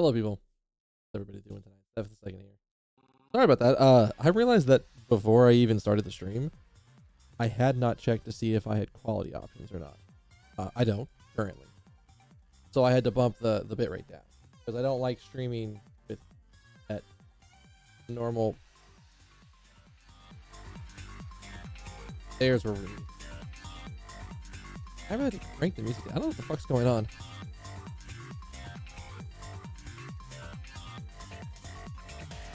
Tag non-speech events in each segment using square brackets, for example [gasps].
Hello, people. How's everybody doing tonight? Sephus the Second here. Sorry about that. Uh, I realized that before I even started the stream, I had not checked to see if I had quality options or not. Uh, I don't currently so I had to bump the the bitrate down because I don't like streaming with at normal. Stairs were really. I to crank the music. I don't know what the fuck's going on.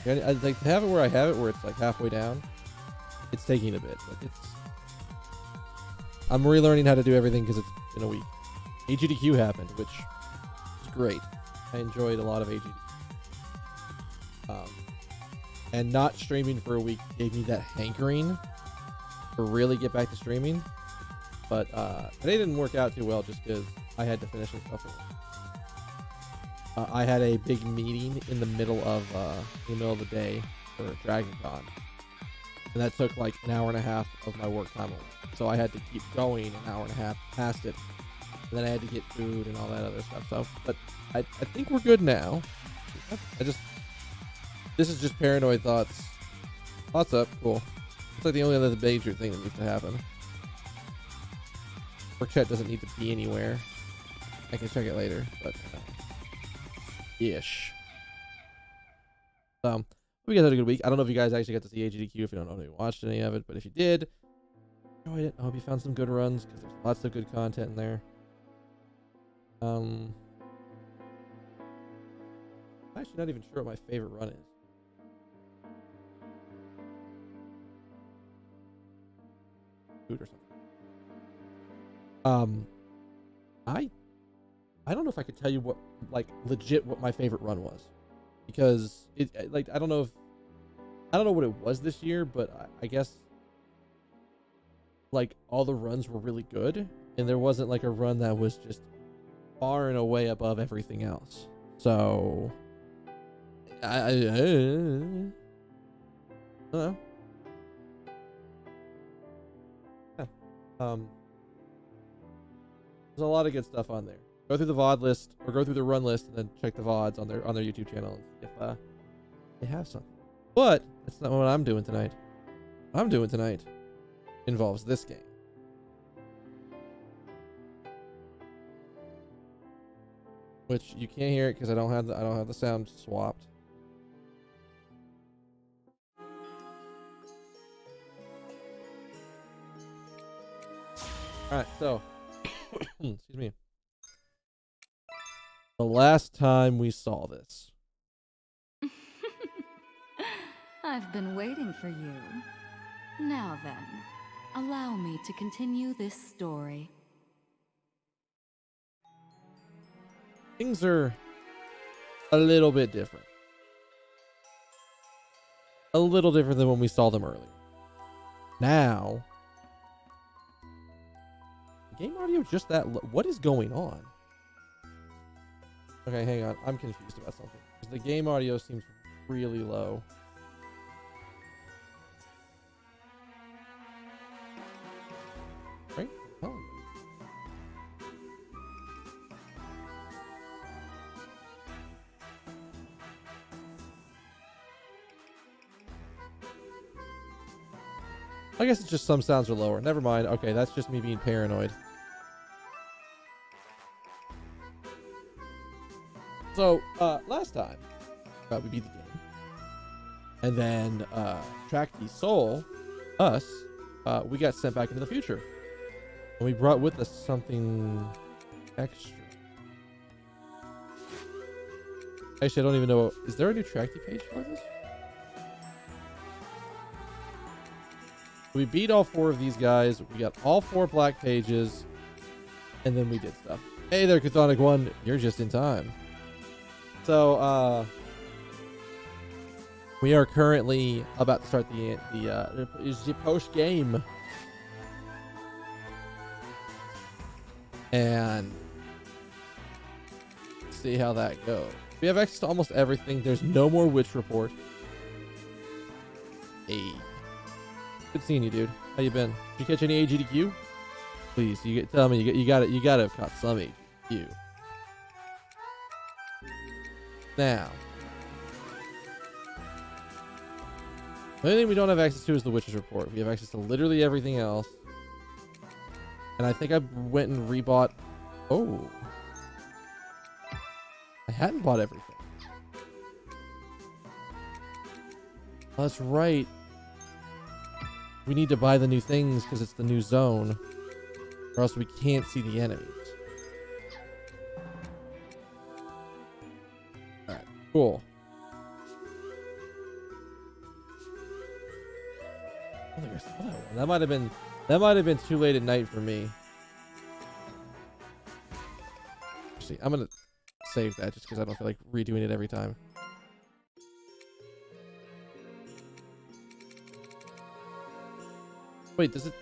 I, like to have it where I have it, where it's like halfway down. It's taking a bit. Like it's. I'm relearning how to do everything because it's in a week. AGDQ happened, which great. I enjoyed a lot of AGDQ. Um, and not streaming for a week gave me that hankering to really get back to streaming. But uh, today didn't work out too well just because I had to finish some stuff. Uh, I had a big meeting in the middle of uh, the middle of the day for Dragon Con, and that took like an hour and a half of my work time away. So I had to keep going an hour and a half past it, and then I had to get food and all that other stuff. So, but I, I think we're good now. I just this is just paranoid thoughts. What's up? Cool. It's like the only other major thing that needs to happen. Work chat doesn't need to be anywhere. I can check it later, but. Uh, ish. So, hope you guys had a good week. I don't know if you guys actually got to see AGDQ if you don't know if you watched any of it, but if you did, enjoyed it. I hope you found some good runs because there's lots of good content in there. Um, I'm actually not even sure what my favorite run is. Food or something. Um, I I don't know if I could tell you what, like, legit what my favorite run was, because it, like, I don't know if, I don't know what it was this year, but I, I guess, like, all the runs were really good, and there wasn't like a run that was just far and away above everything else. So, I, I, I don't know. Yeah. Um, there's a lot of good stuff on there go through the VOD list or go through the run list and then check the VODs on their on their YouTube channel if uh, they have something. But that's not what I'm doing tonight. What I'm doing tonight involves this game. Which you can't hear it because I don't have the I don't have the sound swapped. Alright, so [coughs] excuse me the last time we saw this. [laughs] I've been waiting for you. Now then, allow me to continue this story. Things are a little bit different. A little different than when we saw them earlier. Now, game audio just that. What is going on? Okay, hang on. I'm confused about something. The game audio seems really low. I guess it's just some sounds are lower. Never mind. Okay, that's just me being paranoid. So uh, last time, uh, we beat the game, and then uh, tracked the soul, us, uh, we got sent back into the future, and we brought with us something extra. Actually, I don't even know. Is there a new Tractie page for this? We beat all four of these guys. We got all four black pages, and then we did stuff. Hey there, Chthonic One. You're just in time. So, uh, we are currently about to start the the uh, the post game, and see how that goes. We have access to almost everything. There's no more witch report. Hey, good seeing you, dude. How you been? Did you catch any AGDQ? Please, you get, tell me you, you got it. You got to have caught some AGDQ. Now. The only thing we don't have access to is the Witch's Report. We have access to literally everything else. And I think I went and rebought... Oh. I hadn't bought everything. That's right. We need to buy the new things because it's the new zone. Or else we can't see the enemies. Alright, cool. I think I saw that one. That might have been that might have been too late at night for me. See, I'm gonna save that just because I don't feel like redoing it every time. Wait, does it?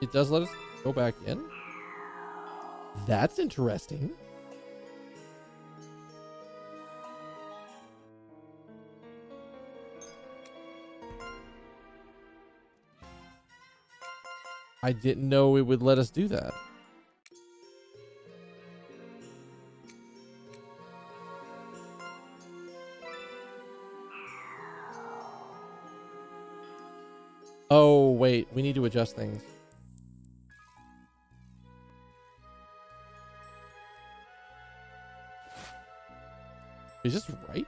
It does let us go back in? That's interesting. I didn't know it would let us do that. Oh, wait. We need to adjust things. Is this right?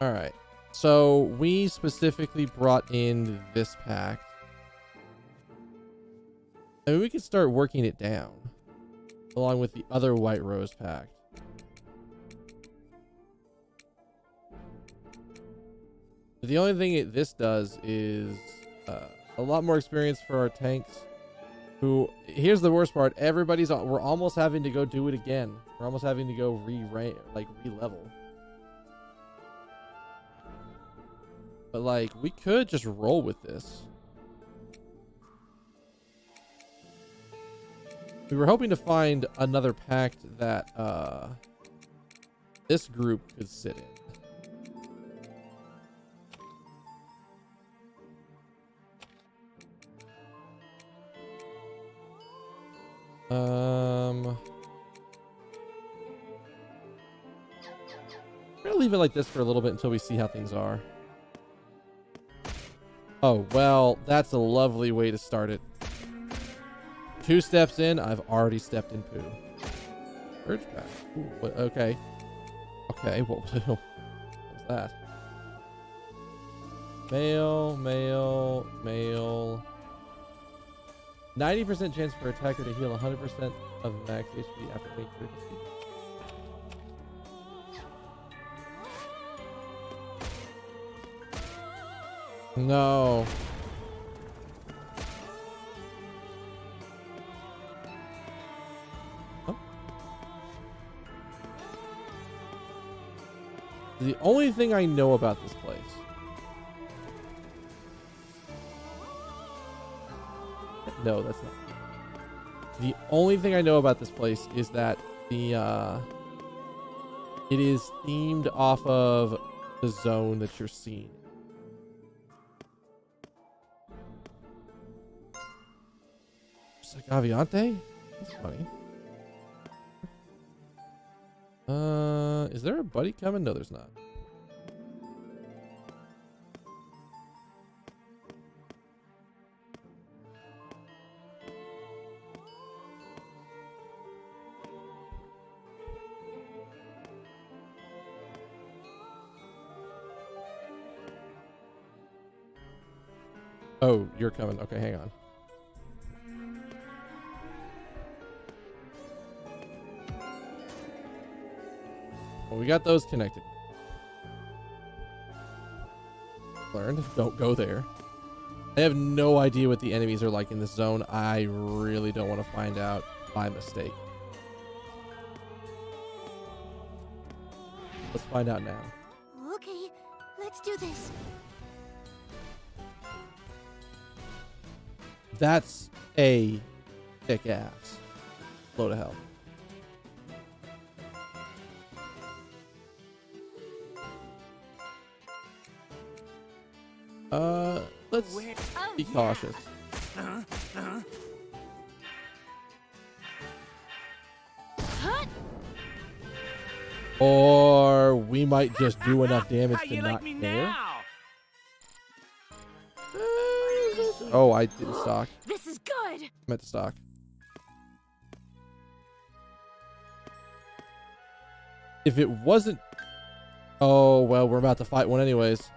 All right. So we specifically brought in this pack. I mean, we could start working it down along with the other White Rose pack. The only thing it, this does is uh, a lot more experience for our tanks. Who here's the worst part: everybody's we're almost having to go do it again. We're almost having to go re-rank, like re-level. But like, we could just roll with this. We were hoping to find another pact that uh, this group could sit in. Um, I'm gonna leave it like this for a little bit until we see how things are. Oh, well, that's a lovely way to start it. Two steps in, I've already stepped in poo. Urge back. Ooh, okay. Okay, what, [laughs] what was that? Male, male, male. 90% chance for attacker to heal 100% of max HP after being critical. No. The only thing I know about this place No, that's not. The only thing I know about this place is that the uh, it is themed off of the zone that you're seeing. It's like Aviante? That's funny. Uh, is there a buddy coming? No, there's not. You're coming. Okay, hang on. Well, we got those connected. Learned. Don't go there. I have no idea what the enemies are like in this zone. I really don't want to find out by mistake. Let's find out now. That's a thick ass load of hell. Uh, let's be cautious. Or we might just do enough damage to not like me care. Oh, I didn't stock. This is good. meant to stock. If it wasn't... Oh, well, we're about to fight one anyways.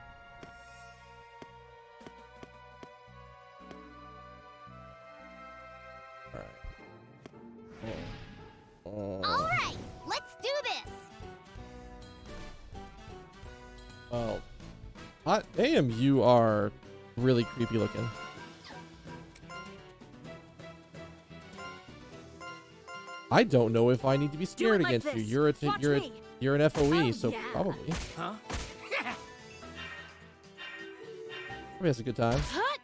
Alright. Oh. All right, let's do this. Oh. Well, damn, you are really creepy looking. I don't know if I need to be scared like against you. this. You're a t- Watch you're a, you're an FOE, Oh, so yeah. probably Huh? probably has a good time. Hut.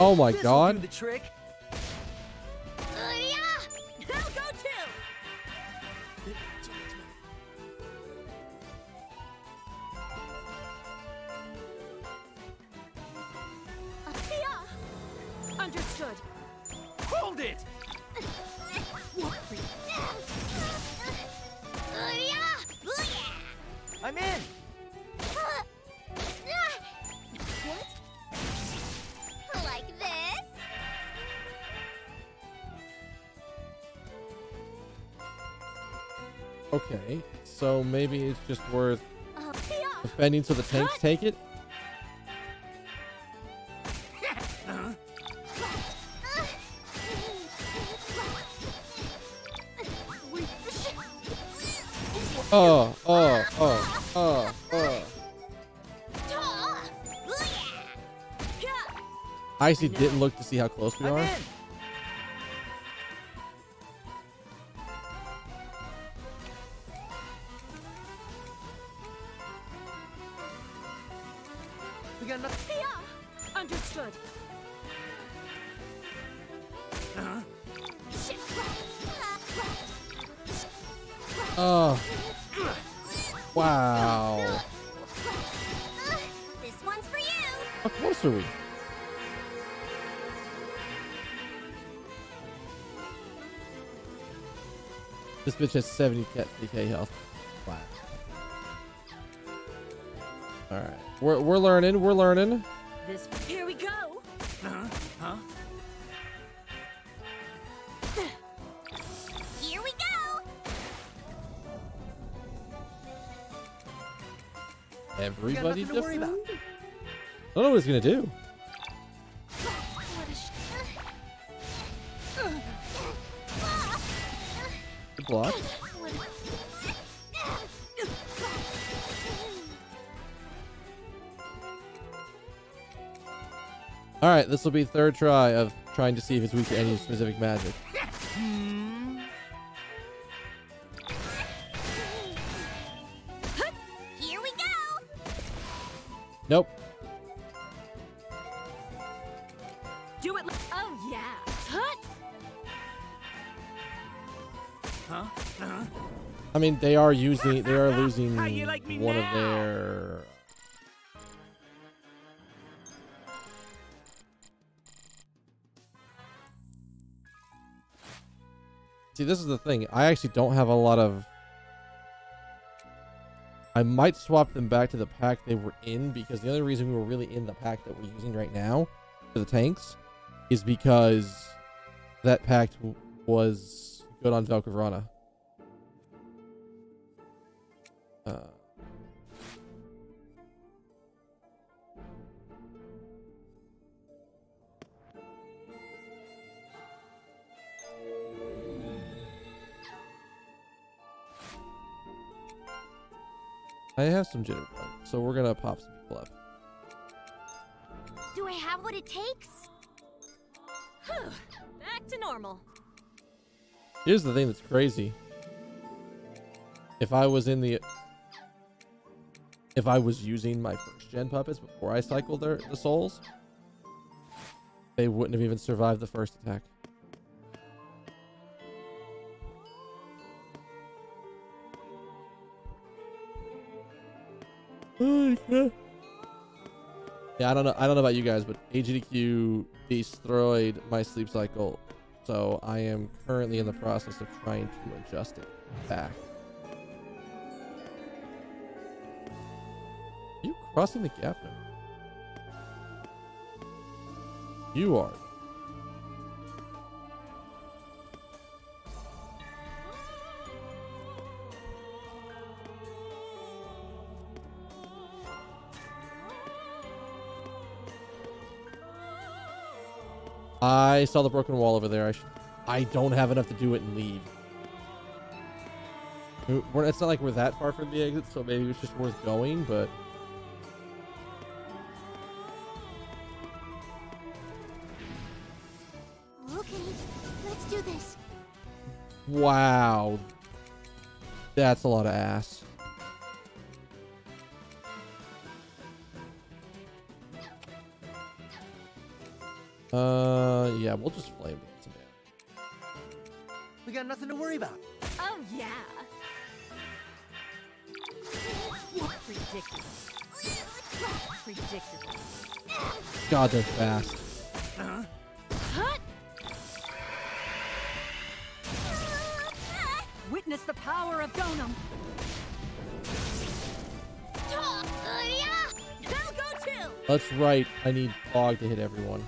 Oh my This'll god! Okay, so maybe it's just worth Uh, defending so the tanks take it. Oh, oh, oh, oh, oh. I actually didn't look to see how close we are. Has 70 k health. Wow. Alright. We're, we're learning. We're learning. This. Here we go. Uh-huh. Huh? Here we go. Everybody nothing different? about. I don't know what he's gonna do. This will be third try of trying to see if it's weak to any specific magic. Hmm. Here we go. Nope. Do it. Oh yeah. Hut. Huh? Uh-huh. I mean, they are using, they are [laughs] losing like one now? of their. See, this is the thing. I actually don't have a lot of. I might swap them back to the pack they were in because the only reason we were really in the pack that we're using right now for the tanks is because that pack was good on Velkavrana. Uh, I have some jitterbug, so we're gonna pop some people up. Do I have what it takes? Back to normal. Here's the thing that's crazy. If I was in the if I was using my first gen puppets before I cycled their the souls, they wouldn't have even survived the first attack. [laughs] Yeah, I don't know. I don't know about you guys, but AGDQ destroyed my sleep cycle So I am currently in the process of trying to adjust it back. Are you crossing the gap now? You are. I saw the broken wall over there. I should. I don't have enough to do it and leave. We're, it's not like we're that far from the exit, so maybe it's just worth going. But Okay, let's do this. wow, that's a lot of ass. Uh, yeah, we'll just flame it. We got nothing to worry about. Oh, yeah. Ridiculous. Ridiculous. God, they're fast. Hut! Witness the power of Gonum. They'll. That's right. I need fog to hit everyone.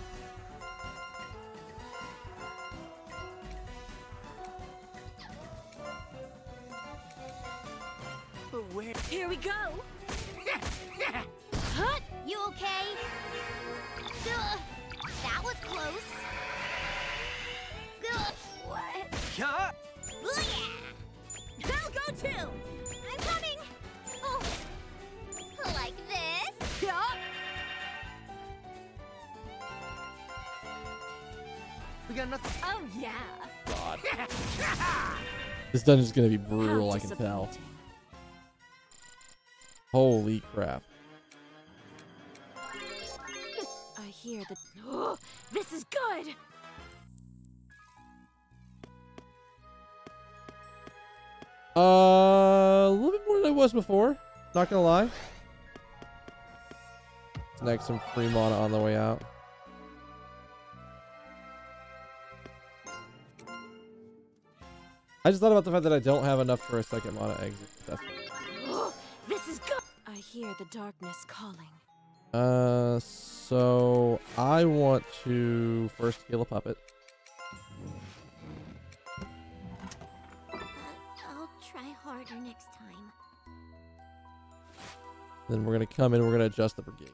Dungeon's gonna be brutal, I can tell. Holy crap. [laughs] I hear the. Oh, [gasps] this is good. Uh, a little bit more than I was before. Not gonna lie. Next, some free mana on the way out. I just thought about the fact that I don't have enough for a second mana exit. That's [gasps] this is good. I hear the darkness calling. uh, so I want to first heal a puppet. I'll try harder next time. Then we're gonna come in. We're gonna adjust the brigade.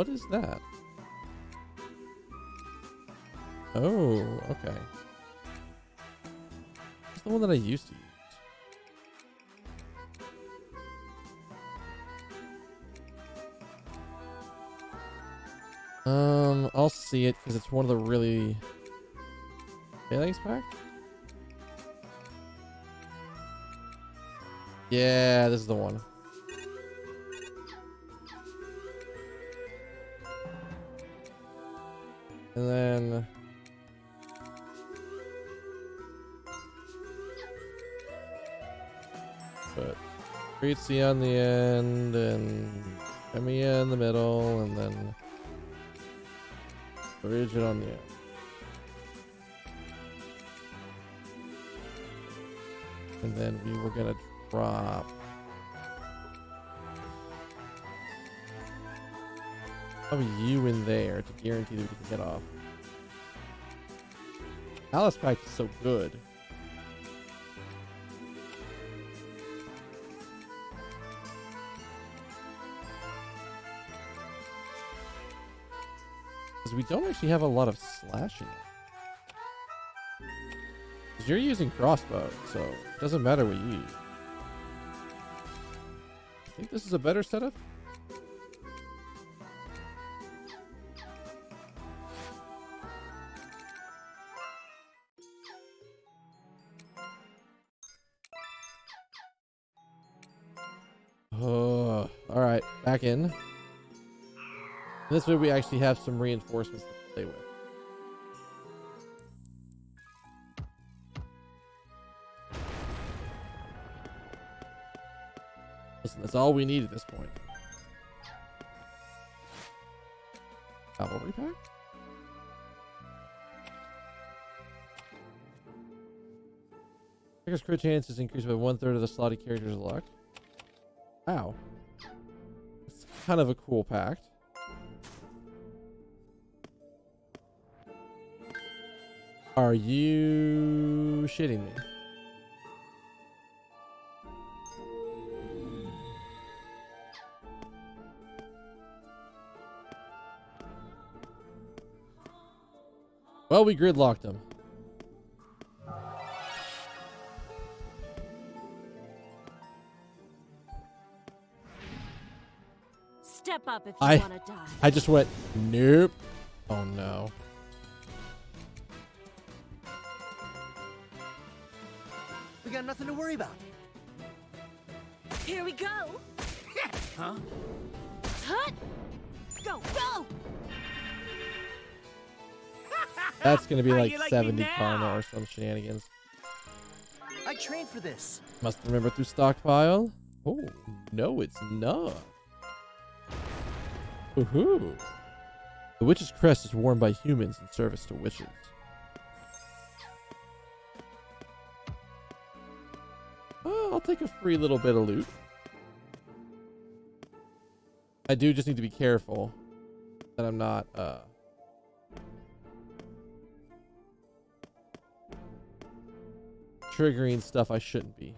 What is that? Oh, okay. It's the one that I used to use. Um, I'll see it because it's one of the really Phalanx pack. Yeah, this is the one. And then put Great C on the end and Emiya in the middle and then Origin on the end. And then we were gonna drop. Probably you in there to guarantee that we can get off. Alice Pack is so good. Because we don't actually have a lot of slashing. Because you're using crossbow, so it doesn't matter what you use. I think this is a better setup. Back in. This way we actually have some reinforcements to play with. Listen, that's all we need at this point. Cavalry pack? Crit chance is increased by one third of the slotted character's luck. Wow. Kind of a cool pact. Are you shitting me? Well, we gridlocked him. Up if you I- want to die. I just went, nope. Oh no. We got nothing to worry about. Here we go. [laughs] Huh? Hut. Go, go. [laughs] That's gonna be like like 70 karma or some shenanigans. I trained for this. Must remember through stockpile. Oh, no, it's not. Woohoo. The witch's crest is worn by humans in service to witches. Oh, I'll take a free little bit of loot. I do just need to be careful that I'm not, uh... triggering stuff I shouldn't be.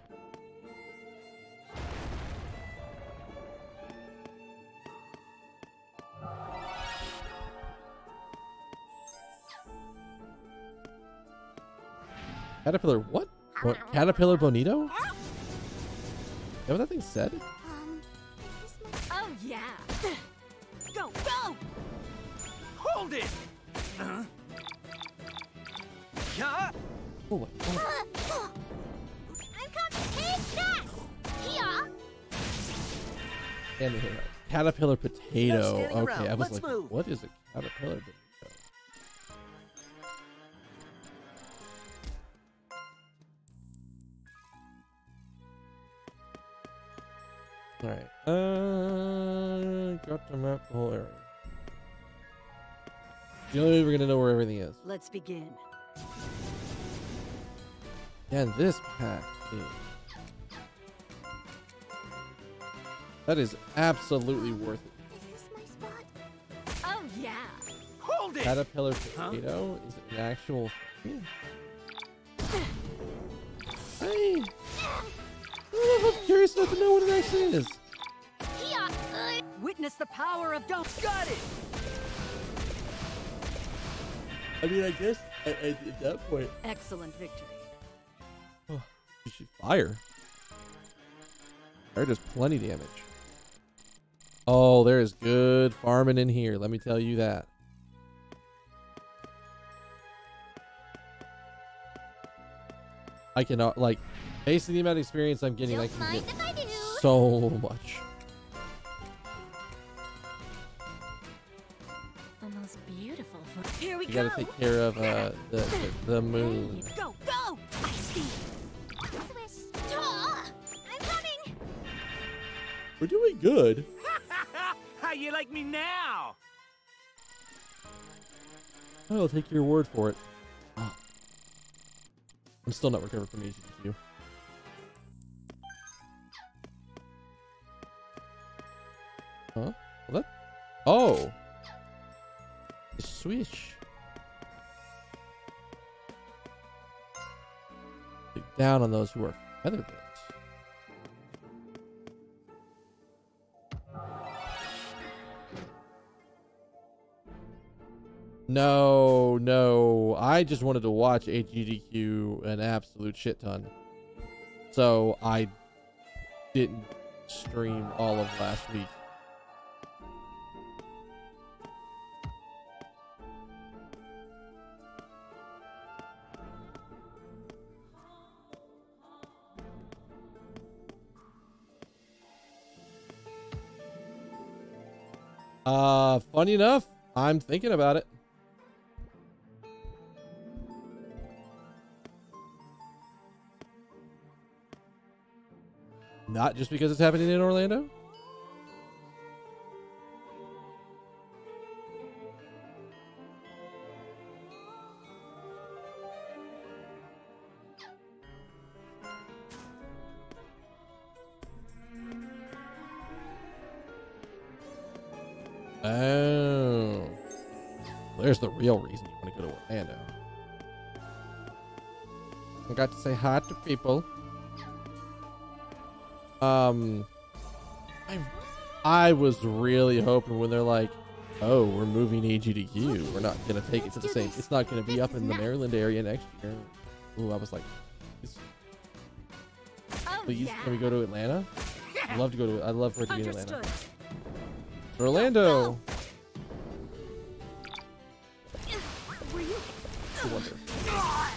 Caterpillar what? What? Caterpillar Bonito? Is that what that thing said? Um, Oh yeah. Go, go. Hold it! Yeah. Oh my god. my... I'm coming! Take that! Here! Damn here. Caterpillar potato. Okay. I was Let's like, move. what is a caterpillar potato? Uh, got to map the whole area. The only way we're gonna know where everything is. Let's begin. And this pack is. That is absolutely worth it. Is this my spot? Oh yeah. Hold it! Caterpillar Huh? potato is an actual thing. [sighs] Hey! [laughs] I'm curious enough to know what it actually is. Here! Witness the power of don't. Got it. I mean, I guess at, at that point, Excellent victory. Oh, you should fire. Fire does plenty damage. Oh, there is good farming in here. Let me tell you that. I cannot like, based on the amount of experience I'm getting, I don't can get if I do. so much. We You go. gotta take care of uh, the, the the moon. Hey, go, go. I see. Swish. I'm coming! We're doing good. [laughs] How you like me now? I'll take your word for it. I'm still not recovered from HQ. Huh? Well, that. Oh. The swish. Down on those who are featherless. No, no. I just wanted to watch AGDQ an absolute shit ton. So I didn't stream all of last week. Uh, funny enough, I'm thinking about it. Not just because it's happening in Orlando? The real reason you want to go to Orlando. I got to say hi to people. Um, I, I was really hoping when they're like, "Oh, we're moving AGDQ. We're not gonna take it to the same. this. It's not gonna be This up in is the nuts. Maryland area next year." Ooh, I was like, "Please, Oh, please yeah. can we go to Atlanta? I'd love to go to. I'd love for it to be in Atlanta. Understood. Orlando. Were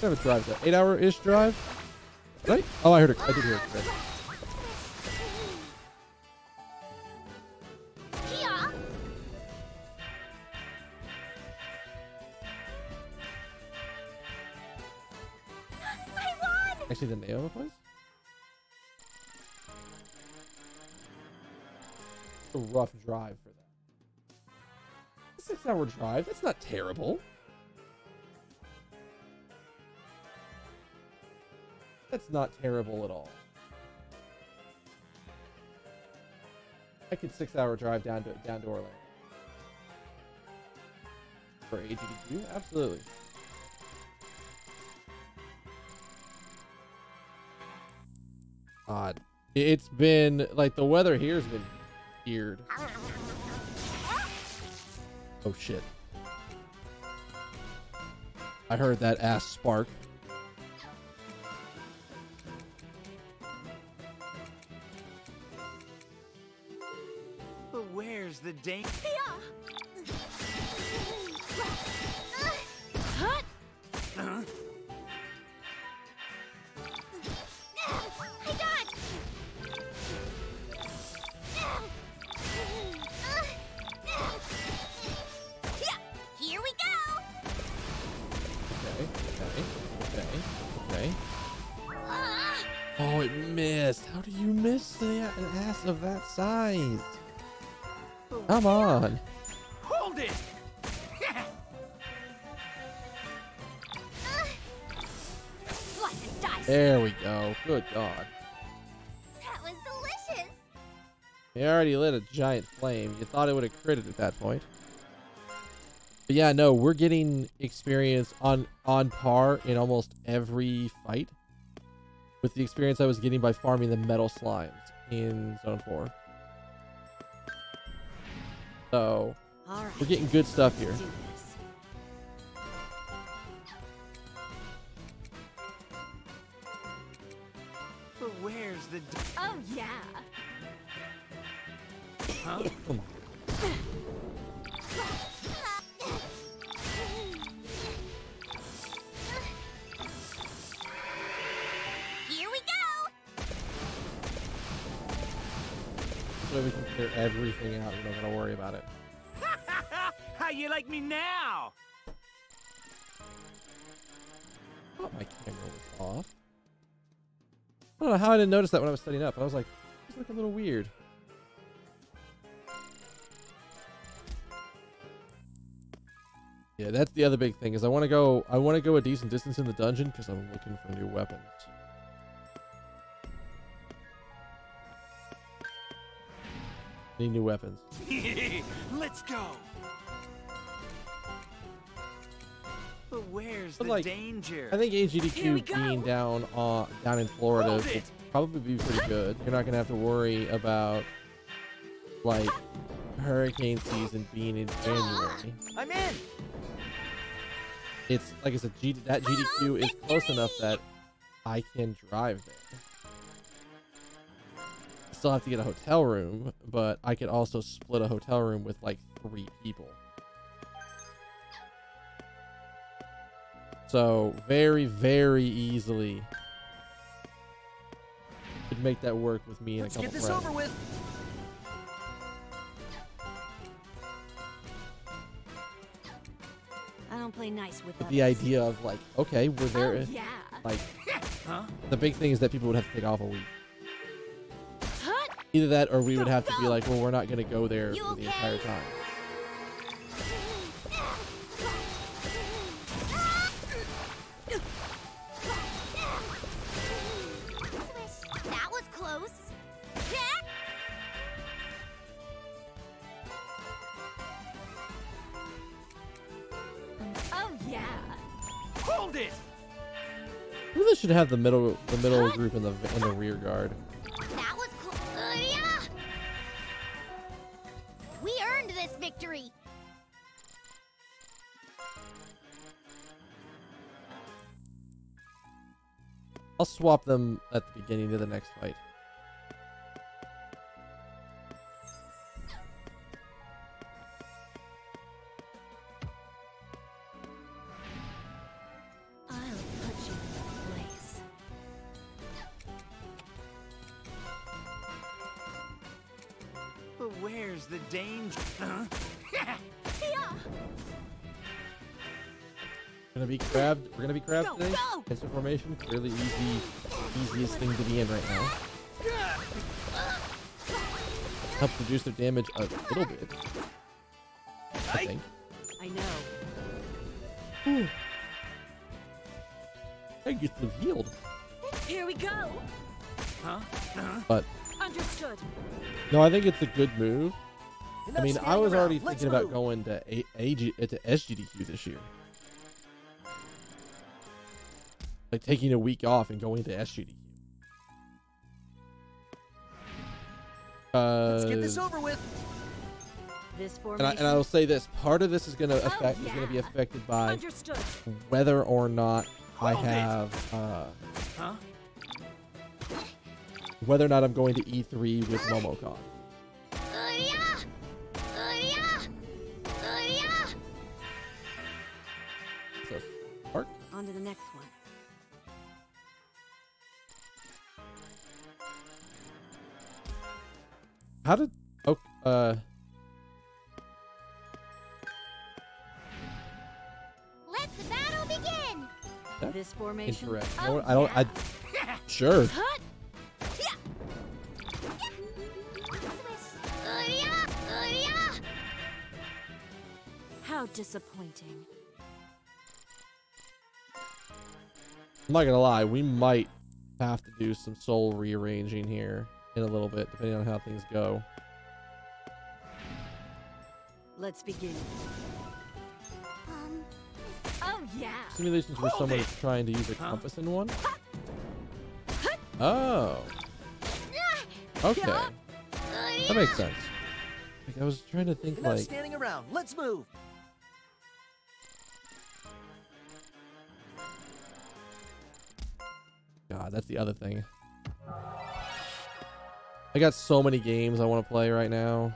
kind of a drive is that? Eight hour ish drive? Right? Oh, I heard it. I did hear it. Right. Kia! I won! Actually, the the place? It's a rough drive for that. Six hour drive? That's not terrible. That's not terrible at all. I could six hour drive down to down to Orlando. For AGDQ? Absolutely. Odd. It's been like the weather here's been weird. Oh shit. I heard that ass spark. Danger? Already lit a giant flame. You thought it would have critted at that point. But yeah, no, we're getting experience on on par in almost every fight with the experience I was getting by farming the metal slimes in Zone 4. So, All right. we're getting good stuff here. Let's do this. But where's the Oh, yeah. Huh? Come on. Here we go! So we can clear everything out. We don't gotta worry about it. [laughs] How you like me now? I thought my camera was off. I don't know how I didn't notice that when I was setting up. I was like, it's like a little weird. Yeah, that's the other big thing is I want to go. I want to go a decent distance in the dungeon because I'm looking for new weapons. Need new weapons. [laughs] Let's go. But where's But, the like, danger? I think AGDQ being down on down in Florida it. probably be pretty good. You're not gonna have to worry about like hurricane season being in January. I'm in. It's like I said, G- that GDQ is close enough that I can drive there. I still have to get a hotel room, but I could also split a hotel room with like three people. So very, very easily could make that work with me and Let's a couple get this friends. over with. Don't play nice with But the idea of like, okay, we're there. Oh, uh, yeah. Like [laughs] huh? the big thing is that people would have to take off a week. Either that, or we would have to be like, well, we're not going to go there You for the okay? entire time. Should have the middle, the middle group in the in the rear guard. That was yeah. We earned this victory. I'll swap them at the beginning of the next fight. Go! Instant formation, clearly easy, easiest thing to be in right now. Helps reduce their damage a little bit. I Aye. think. I know. I get the healed, Here we go. Huh? Huh? but Understood. no, I think it's a good move. I mean, I was around. already thinking about going to a, AG, to SGDQ this year. Like taking a week off and going to SGDQ. Uh, Let's get this over with. This and. I, and I will say this: part of this is going to Oh, affect is going to be affected by Understood. whether or not I Hold it. have uh, Huh? whether or not I'm going to E3 with Momocon. Uh, yeah. Uh, yeah. Uh. So, Mark, On to the next one. How did oh uh Let the battle begin. That- This formation. incorrect? You Oh, know what? I don't. I [laughs] sure. How disappointing. I'm not gonna lie. We might have to do some soul rearranging here in a little bit, depending on how things go. Let's begin. Um. Oh yeah. Simulations where Hold someone it. is trying to use a Huh? compass in one. Oh, okay, that makes sense. Like, I was trying to think Enough like standing around. Let's move. God, that's the other thing. I got so many games I want to play right now.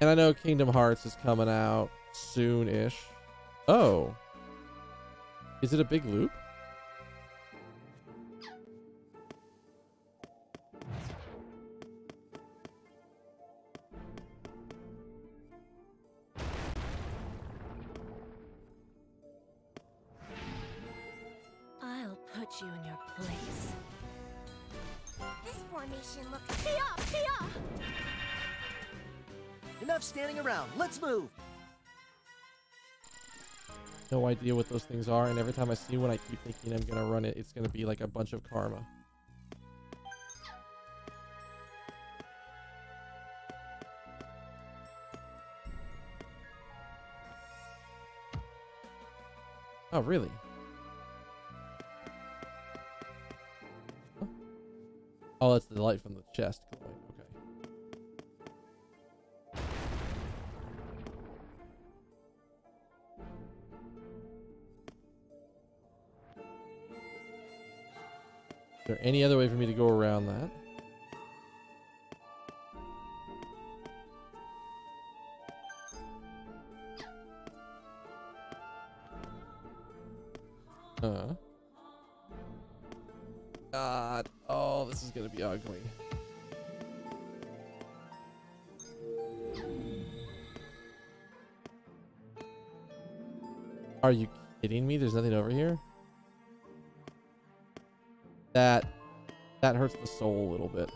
And I know Kingdom Hearts is coming out soon-ish. Oh. Is it a big loop? Formation looks. Enough standing around. Let's move. No idea what those things are, and every time I see one, I keep thinking I'm gonna run it. It's gonna be like a bunch of karma. Oh, really? Oh, that's the light from the chest. Okay. Is there any other way for me to go around that? Gonna be ugly. Are you kidding me? There's nothing over here? That that hurts the soul a little bit.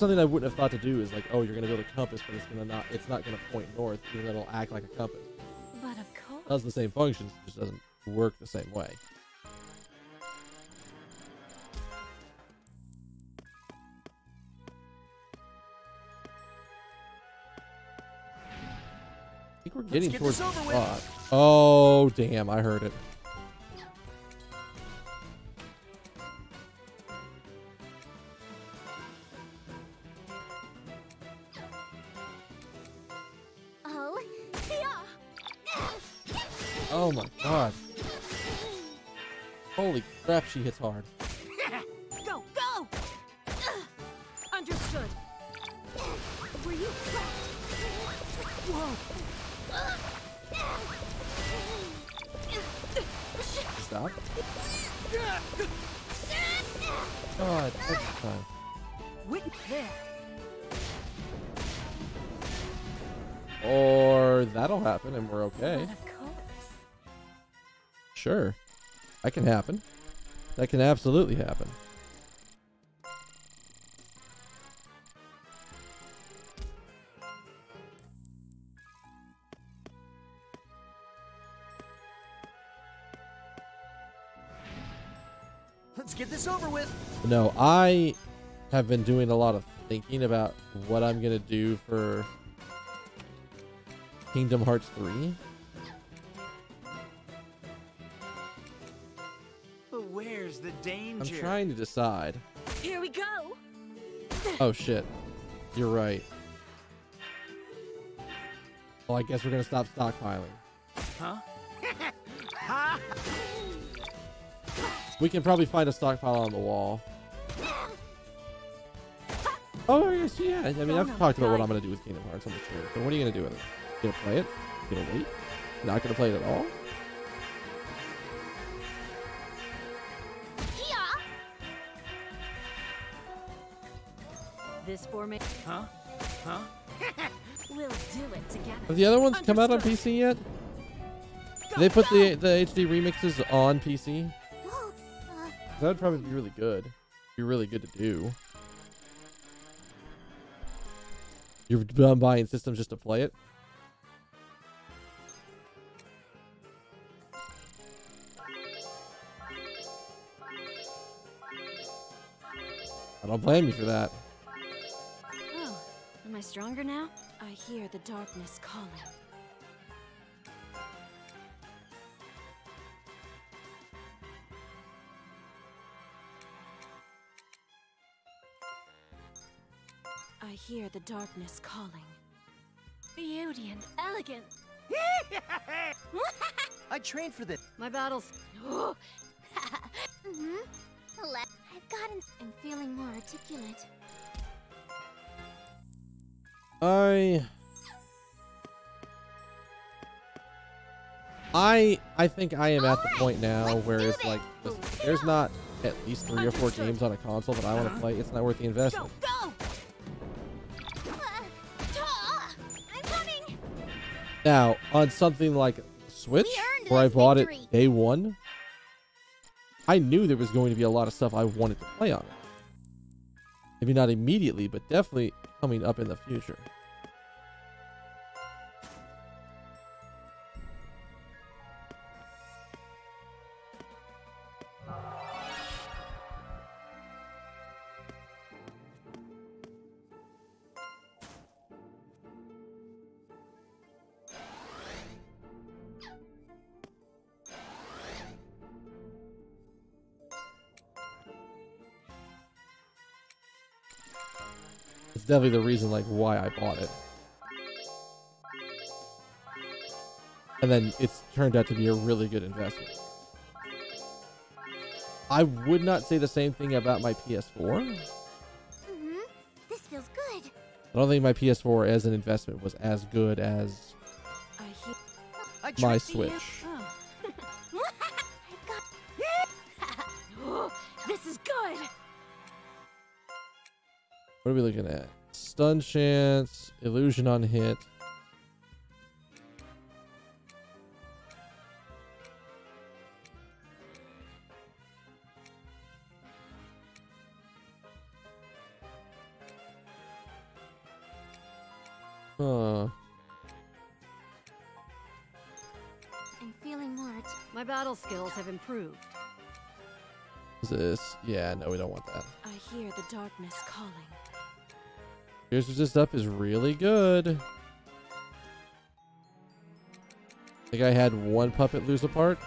Something I wouldn't have thought to do. Is like, oh, you're gonna build a compass, but it's gonna not. It's not gonna point north, even though it'll act like a compass. But of course. does the same functions, just doesn't work the same way. I think we're getting get towards the spot. Oh, damn, I heard it. She hits hard. [laughs] Go, go. Understood. Were you Whoa. Stop. God, next time. Wait there. Or that'll happen and we're okay. But of course. Sure. That can happen. That can absolutely happen. Let's get this over with. No, I have been doing a lot of thinking about what I'm going to do for Kingdom Hearts 3. Trying to decide. Here we go. Oh shit. You're right. Well, I guess we're going to stop stockpiling. Huh? We can probably find a stockpile on the wall. Oh, yes, yeah. I mean, I've Don't talked about what. I'm going to do with Kingdom Hearts. on the sure. But what are you going to do with it? You to play it? You to wait? You're not going to play it at all? Formation. Huh? Huh? [laughs] We'll do it together. Have the other ones come out on PC yet? Go, they put go. the the HD remixes on PC? Uh, That would probably be really good. Be really good to do. You're done buying systems just to play it? I don't blame you for that. Am I stronger now? I hear the darkness calling. I hear the darkness calling. Beauty and elegant. [laughs] I trained for this. My battles. [laughs] mm-hmm. I've gotten. I'm feeling more articulate. I I I think I am at the point now where it's this. like listen, there's not at least three or four games on a console that I want to Uh-huh. play. It's not worth the investment. go! Uh, I'm coming. Now on something like Switch, where I bought victory. it day one, I knew there was going to be a lot of stuff I wanted to play on it. Maybe not immediately, but definitely coming up in the future. Definitely the reason like why I bought it. And then it's turned out to be a really good investment. I would not say the same thing about my PS4. Mm-hmm. This feels good. I don't think my PS4 as an investment was as good as I hear. [laughs] I my Switch. Oh. I've got. [laughs] [gasps] this is good. What are we looking at? Stun chance, illusion on hit. Huh. I'm feeling more. My battle skills have improved. Is this? Yeah, no, we don't want that. I hear the darkness calling. Here's resist up is really good. I think I had one puppet lose a part.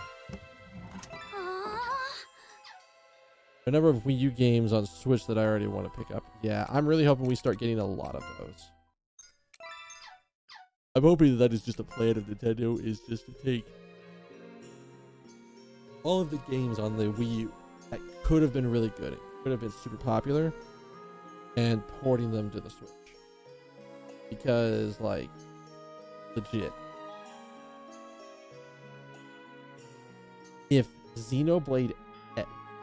A number of Wii U games on Switch that I already want to pick up. Yeah, I'm really hoping we start getting a lot of those. I'm hoping that, that is just a plan of Nintendo is just to take all of the games on the Wii U that could have been really good, could have been super popular, and porting them to the Switch. Because, like, legit. If Xenoblade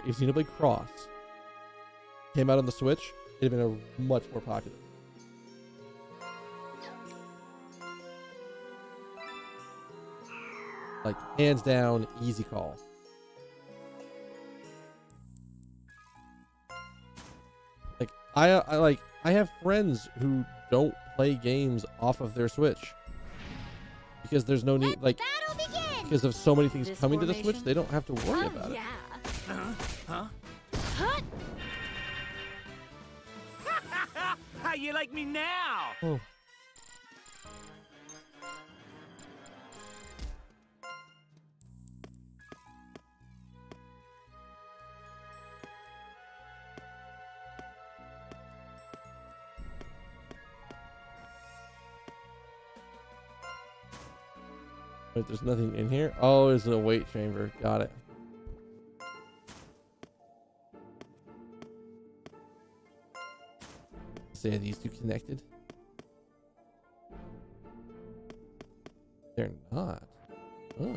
if Xenoblade Cross came out on the Switch, it'd have been a much more popular. Like hands down, easy call. I, I like I have friends who don't play games off of their Switch because there's no need like because of so many things This coming to the Switch, they don't have to worry oh, about it. Huh? Huh? [laughs] How you like me now? Oh. There's nothing in here. Oh, it's a weight chamber. Got it. Say are these two connected? They're not. Oh.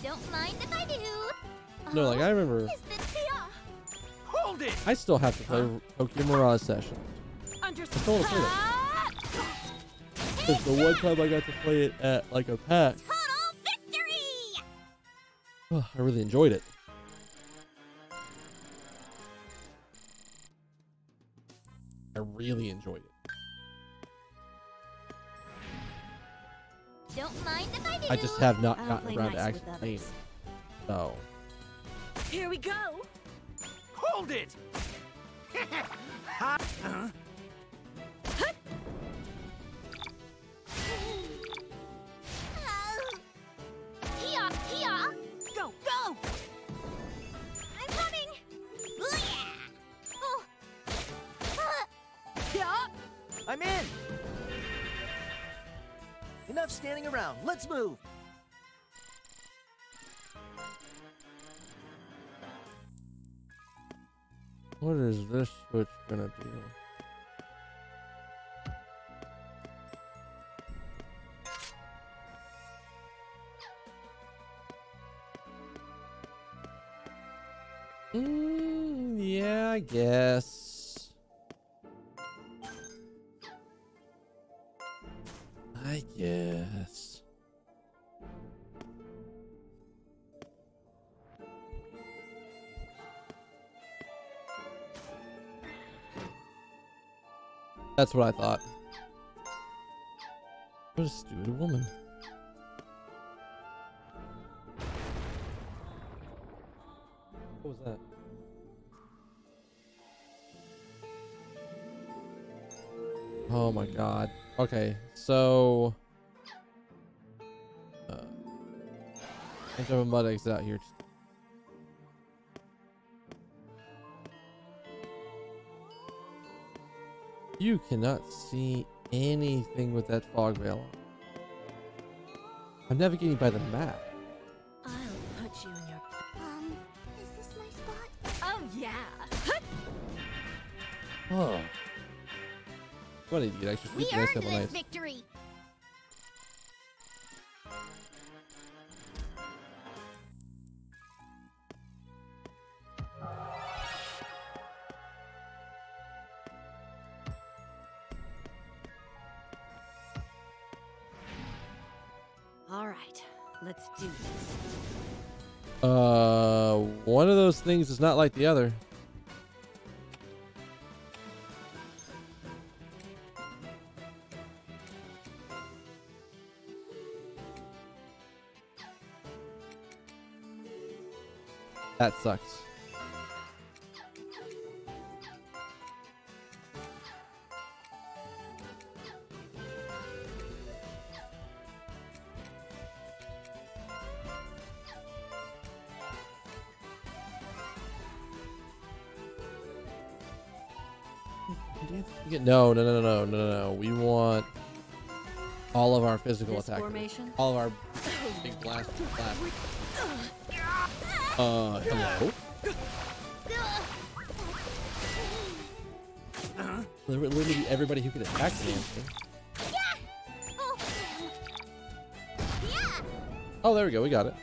Don't mind if I do. No, like I remember, Is this the... uh, Hold it! I still have to play Tokyo Mirage Session. Understood. Told us later. It's the one time I got to play it at like a pack. Total victory! Oh, [sighs] I really enjoyed it. I really enjoyed it. Don't mind if I do. I just have not gotten play around to actually playing. others. it. So, Here we go. Hold it! [laughs] switch? Mm, yeah, I guess. That's what I thought. What a stupid woman. What was that? Oh my god. Okay, so. Uh, I have a mud exit out here. You cannot see anything with that fog veil on. I'm navigating by the map. I'll put you in your. Um, is this my spot? Oh yeah. Oh. What an idiot. I should We sleep earned this nights. victory. Let's do this. Uh, one of those things is not like the other. That sucks. No, no, no, no, no, no, no. We want all of our physical This attack. formation? All of our big blast. blast. Uh, hello? Literally everybody who could attack the damn thing. Yeah. Oh, there we go. We got it.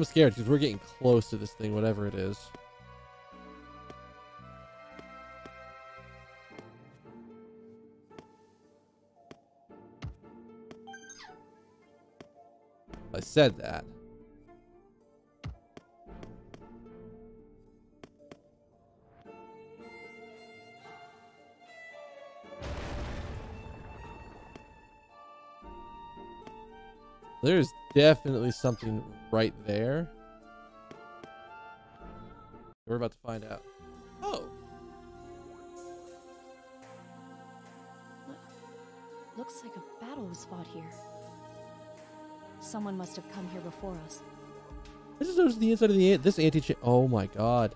I'm scared because we're getting close to this thing, whatever it is. I said that. There's definitely something right there. We're about to find out. Oh, Looks like a battle was fought here. Someone must have come here before us. this is the inside of the this anti. Oh my god,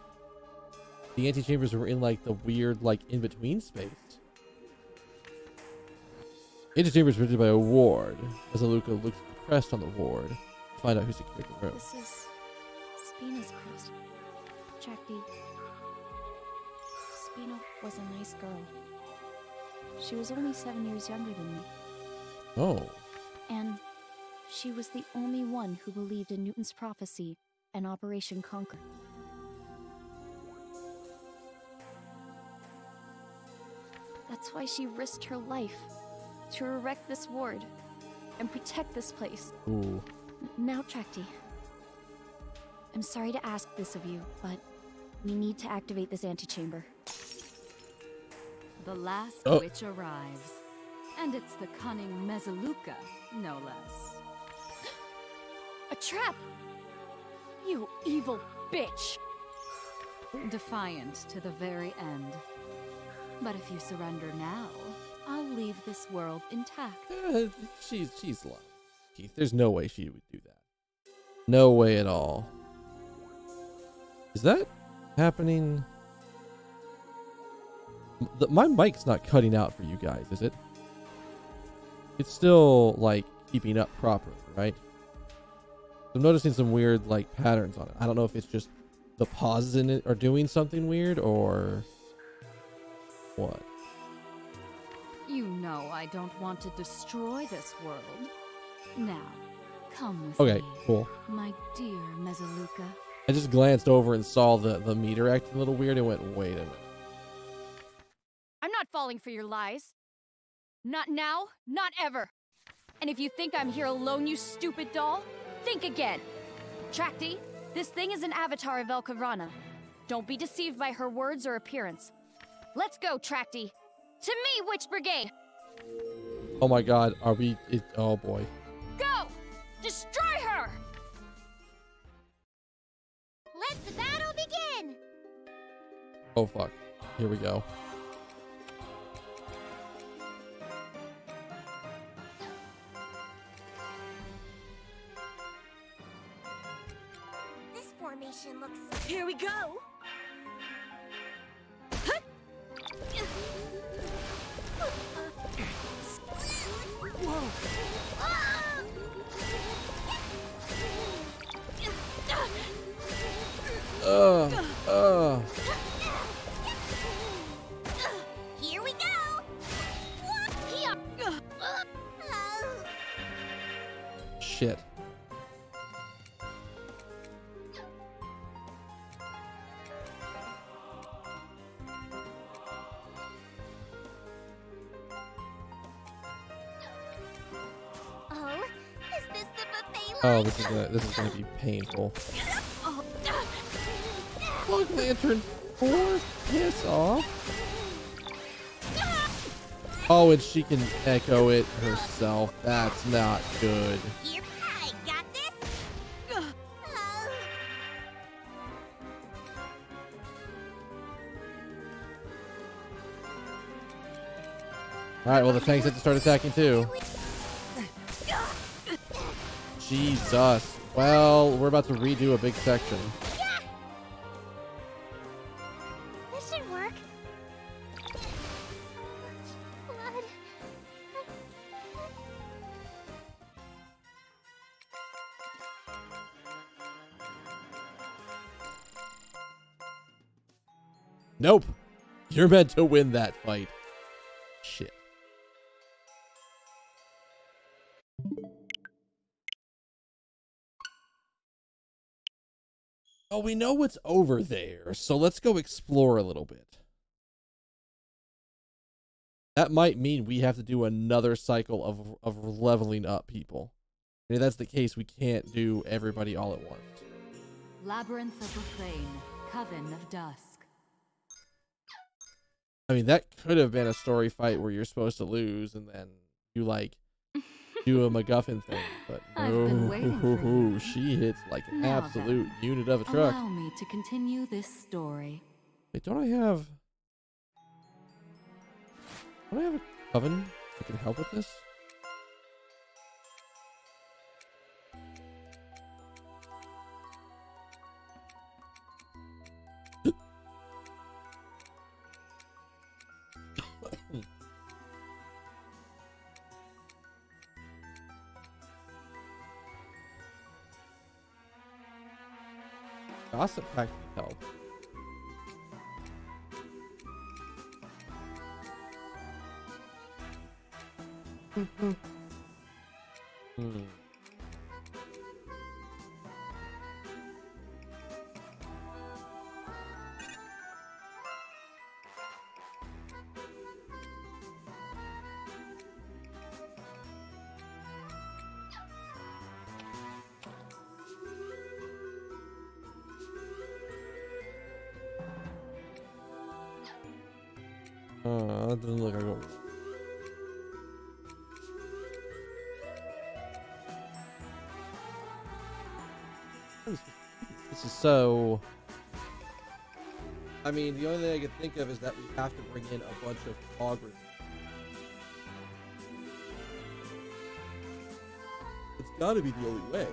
the antechambers were in like the weird like in between space. Antechambers printed by a ward. As Aluka looks pressed on the ward, find out who secured the room. This is Spina's crest. Jackie. Spina was a nice girl. She was only seven years younger than me, Oh, and she was the only one who believed in Newton's prophecy and Operation Conquer. That's why she risked her life to erect this ward and protect this place. ooh. Now, Tractie. I'm sorry to ask this of you, but we need to activate this antechamber. The last Oh. witch arrives. And it's the cunning Mesaluka, no less. [gasps] A trap! You evil bitch! Defiant to the very end. But if you surrender now, leave this world intact. Eh, she's she's lying. Keith, there's no way she would do that. No way at all. Is that happening? The- my mic's not cutting out for you guys, is it? It's still like keeping up properly, right? I'm noticing some weird like patterns on it. I don't know if it's just the pauses in it are doing something weird or what. You know I don't want to destroy this world. Now, come with Okay, me, cool. my dear Mesaluka. I just glanced over and saw the, the meter acting a little weird and went, wait a minute. I'm not falling for your lies. Not now, not ever. And if you think I'm here alone, you stupid doll, think again. Tractie, this thing is an avatar of Velkarana. Don't be deceived by her words or appearance. Let's go, Tractie. To me, Witch Brigade! Oh my god, are we? It, oh boy. Go! Destroy her! Let the battle begin. Oh fuck. Here we go. This formation formation looks Here we go! Ugh. Ugh. Here we go! Shit. Oh, is this the buffet Oh, this is gonna this is gonna be painful. [laughs] Oh. Lantern four. Piss off. Oh, and she can echo it herself. That's not good. I got this. Oh. All right. Well, the tanks have to start attacking too. Jesus. Well, we're about to redo a big section. You're meant to win that fight. Shit. Oh, we know what's over there, so let's go explore a little bit. That might mean we have to do another cycle of of leveling up people. And if that's the case, we can't do everybody all at once. Labyrinth of Refrain, Coven of Dusk. I mean, that could have been a story fight where you're supposed to lose and then you like [laughs] do a MacGuffin thing, but I've been waiting for no, [laughs] she hits like an Now absolute then, unit of a truck. Allow me to continue this story. Wait, don't I have? Don't I have a coven that can help with this? Gossip pack can help. So. I mean, the only thing I can think of is that we have to bring in a bunch of augurs. It's got to be the only way.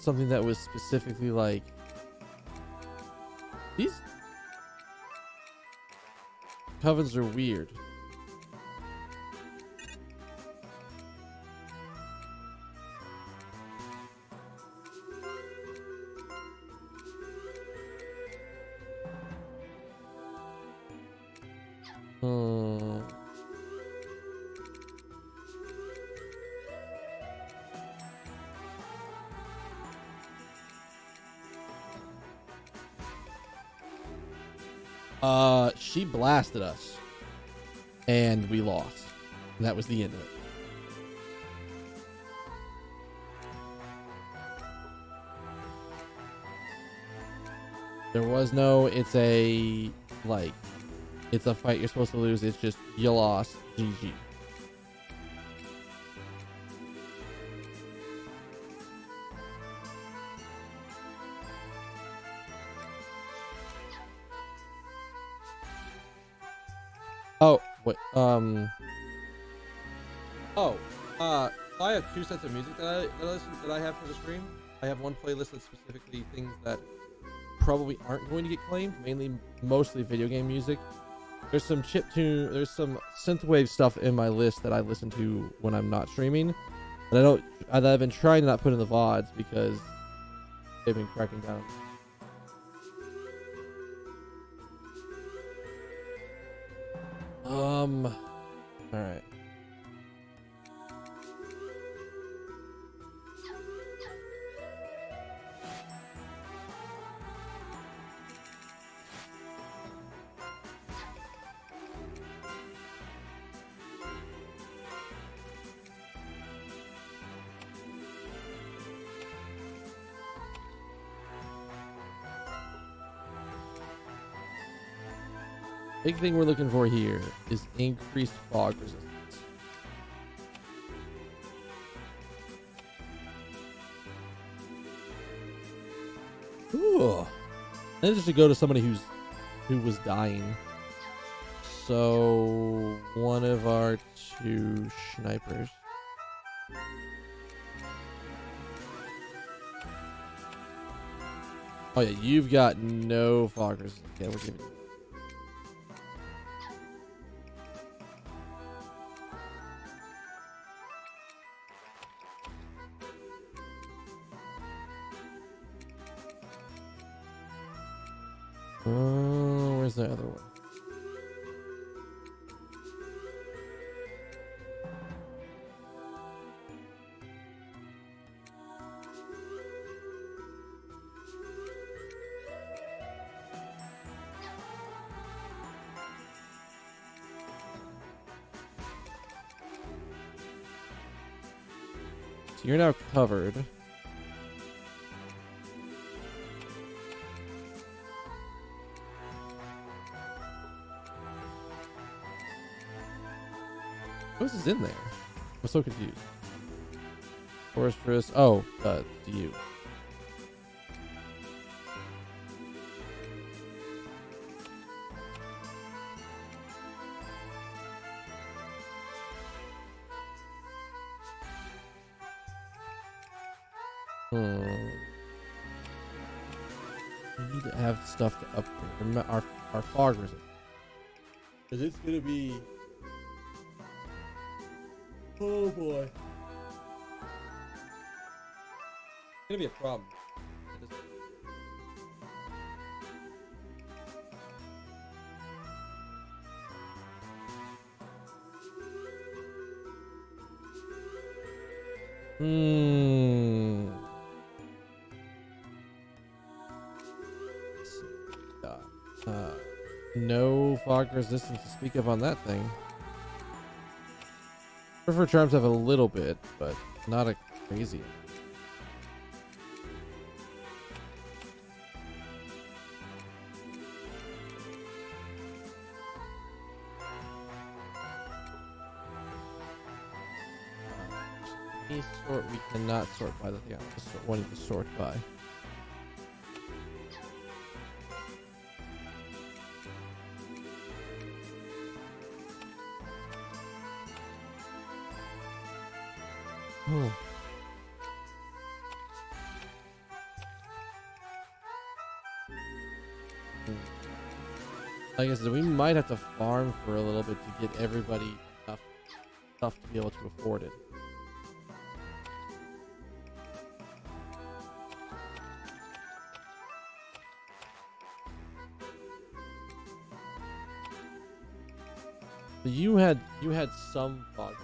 Something that was specifically like these covens are weird. blasted us. And we lost. And that was the end of it. There was no, it's a, like, it's a fight you're supposed to lose. It's just, you lost. GG. Wait. Um. Oh, uh, I have two sets of music that I that I, listen, that I have for the stream. I have one playlist that's specifically things that probably aren't going to get claimed, mainly mostly video game music. There's some chip tune, there's some synthwave stuff in my list that I listen to when I'm not streaming, and I don't. I've been trying to not put in the vods because they've been cracking down. Big thing we're looking for here is increased fog resistance. And just to go to somebody who's who was dying. So one of our two snipers. Oh yeah, you've got no foggers. Yeah, we're giving So confused. Fortress. Oh, uh, to you. Hmm. We need to have stuff to upgrade. Our our fog resistance. Cause it's gonna be. Problem. Hmm. Uh, uh, no fog resistance to speak of on that thing. Prefer charms have a little bit, but not a crazy. Sort not sort by the thing. I'm just wanting to sort by. Oh. I said, we might have to farm for a little bit to get everybody enough stuff to be able to afford it. You had some fog.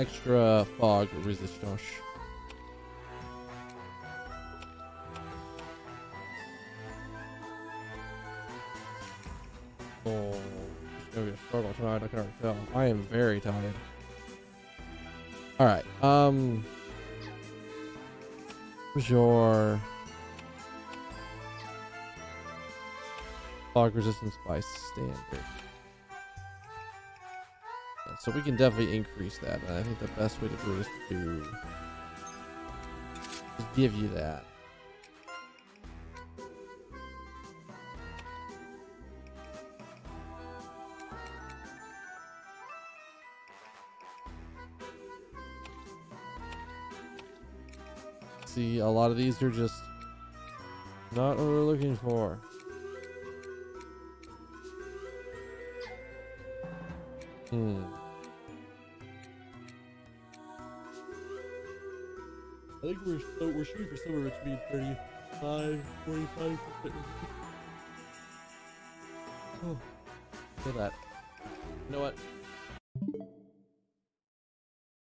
Extra fog resistance. Oh, it's gonna be a struggle tonight. I can already tell. I am very tired. All right. Um, what's your fog resistance by standard? So we can definitely increase that, and I think the best way to do it is to give you that. See, a lot of these are just not what we're looking for. Hmm. Think we're so we're shooting for somewhere between 35, 45 percent. Oh, feel that. You know what?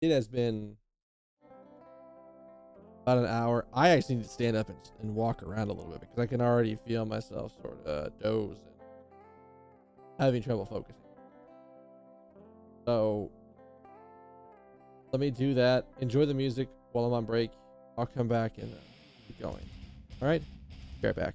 It has been about an hour. I actually need to stand up and, and walk around a little bit because I can already feel myself sort of uh, doze and having trouble focusing. So let me do that. Enjoy the music while I'm on break. I'll come back and uh, keep going. All right? Be right back.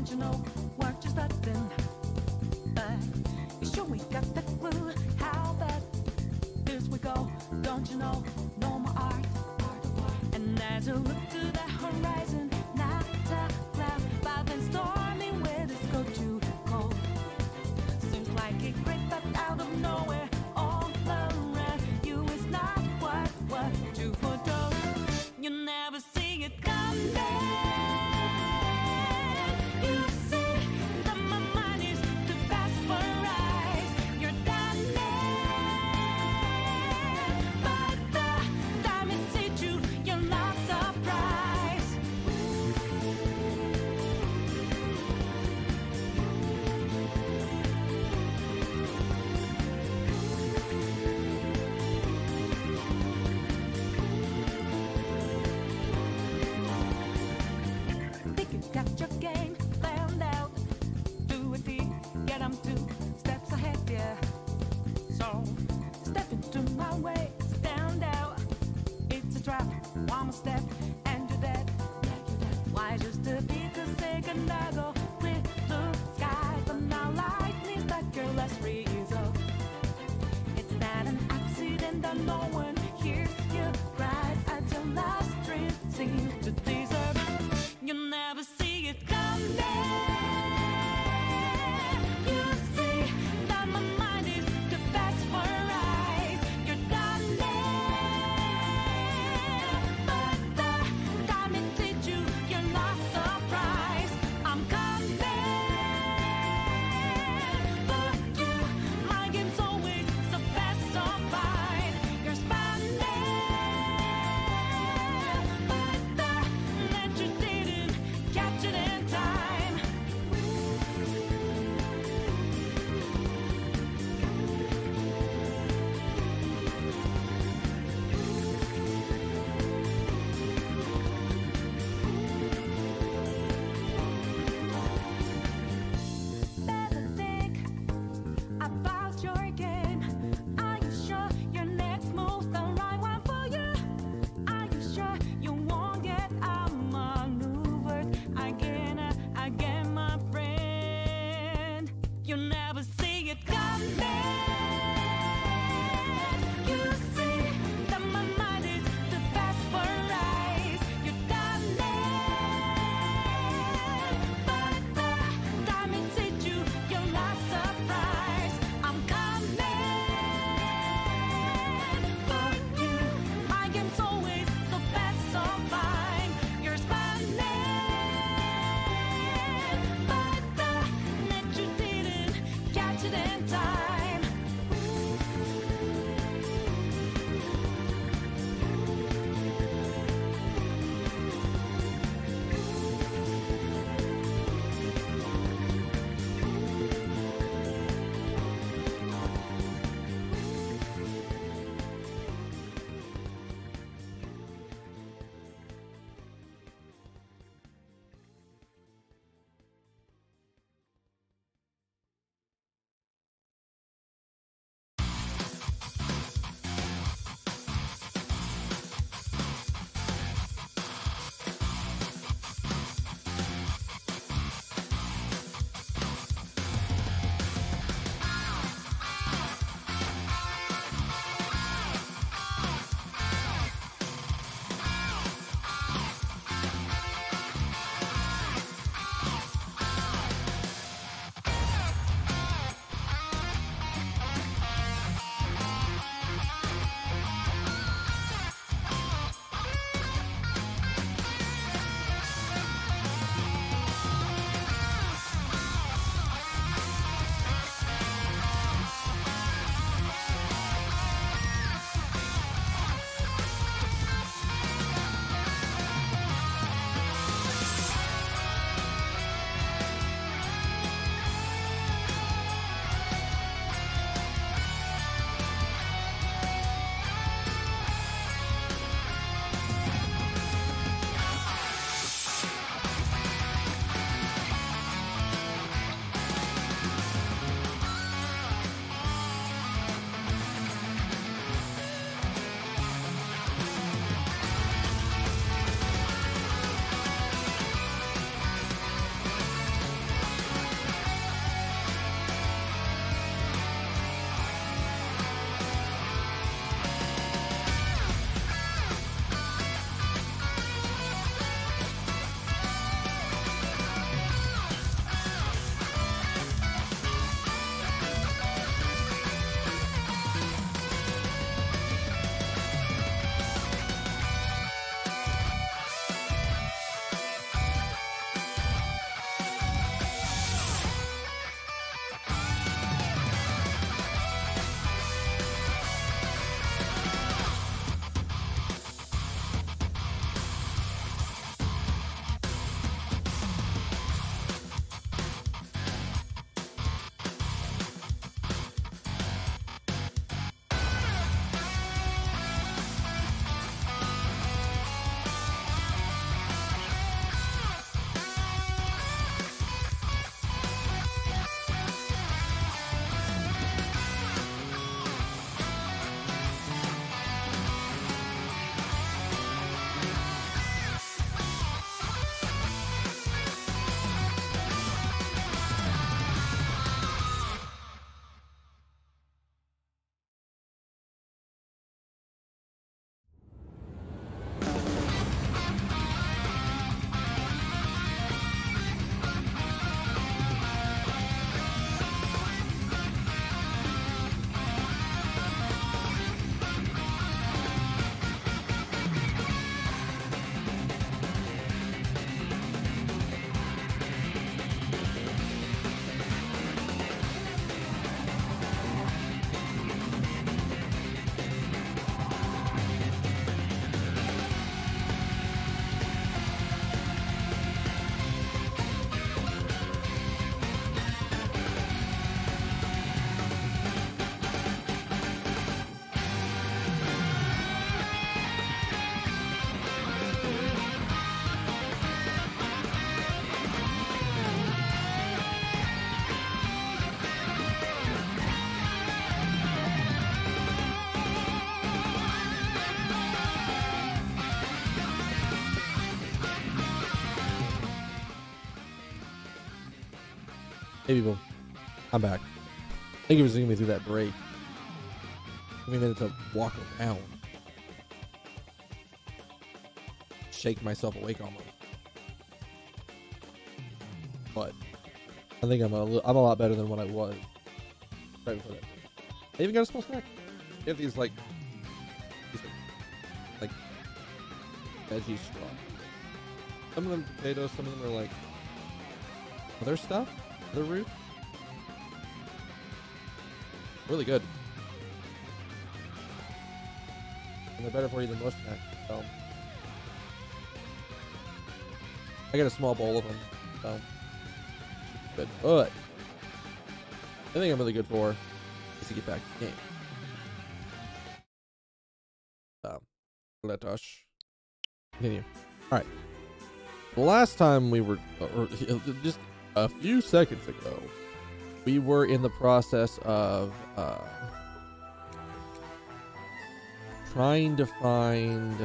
Don't you know what you're starting? But you sure we got the clue? How bad this we go? Don't you know? No more art. And as you look to the horizon, Hey people, I'm back. Thank you for seeing me through that break. Give me a minute to walk around. Shake myself awake almost. But I think I'm a li- I'm a lot better than what I was right before that. I even got a small snack. They have these like these like, like veggie straw. Some of them potatoes, some of them are like other stuff, other root. Really good. And they're better for you than most snacks. So I got a small bowl of them. So good. But I think I'm really good for is to get back to the game. Um, let us continue. All right. The last time we were, or [laughs] just a few seconds ago, we were in the process of uh, trying to find.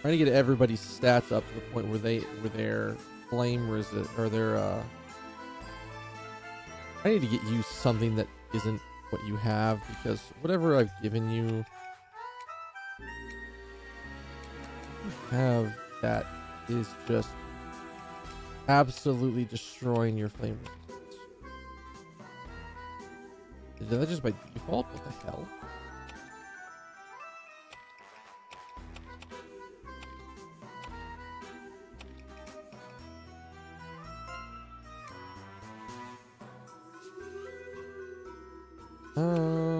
Trying to get everybody's stats up to the point where they where their flame resist or their uh I need to get you something that isn't what you have because whatever I've given you have that is just absolutely destroying your flame resistance. Is that just by default? What the hell? Uh.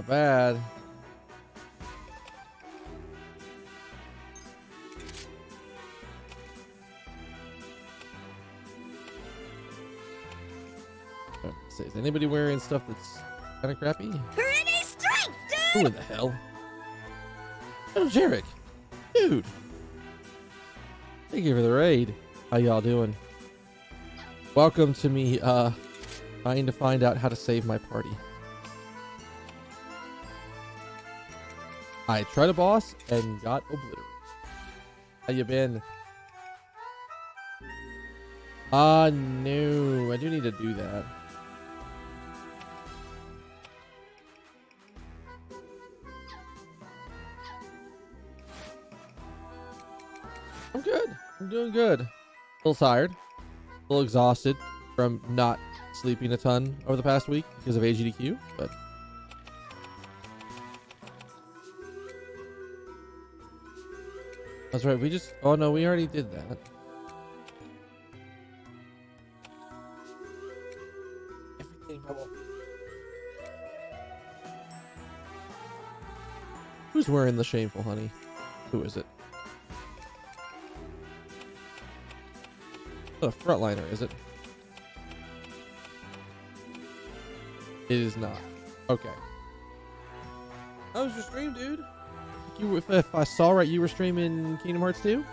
Not bad. So Is anybody wearing stuff that's kind of crappy? Pretty strength, Who in the hell? Oh, Jarek. Dude. Thank you for the raid. How y'all doing? Welcome to me, uh, trying to find out how to save my party. I tried a boss and got obliterated. How you been? Ah, no. I do need to do that. I'm good. I'm doing good. A little tired. A little exhausted from not sleeping a ton over the past week because of AGDQ, but That's right. We just Oh no, we already did that. Everything. Who's wearing the shameful honey? Who is it? A frontliner, is it? It is not. Okay. How was your stream, dude? You, if, if I saw right, you were streaming Kingdom Hearts 2?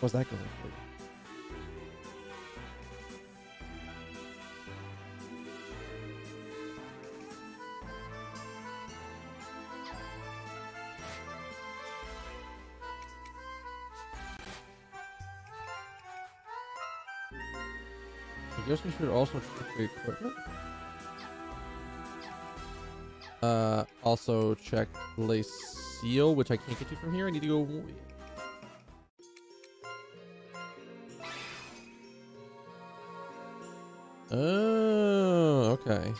What's that going for? I guess we should also check the equipment. Uh, also check Laceal, which I can't get to from here. I need to go. Oh, okay.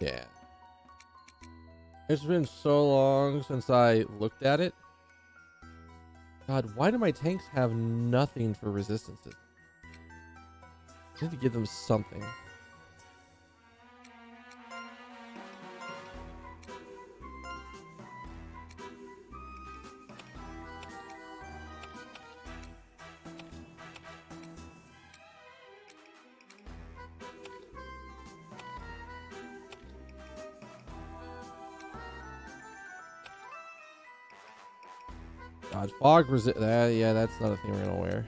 Yeah. It's been so long since I looked at it. God, why do my tanks have nothing for resistances? I need to give them something. Fog resist. Uh, yeah, that's not a thing we're gonna wear.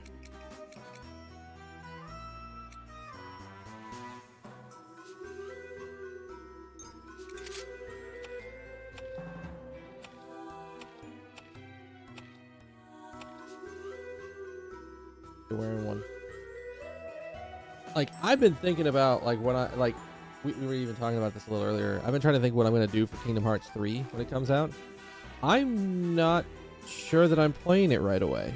You're wearing one. Like I've been thinking about like when I like we, we were even talking about this a little earlier. I've been trying to think what I'm gonna do for Kingdom Hearts 3 when it comes out. I'm not sure that I'm playing it right away.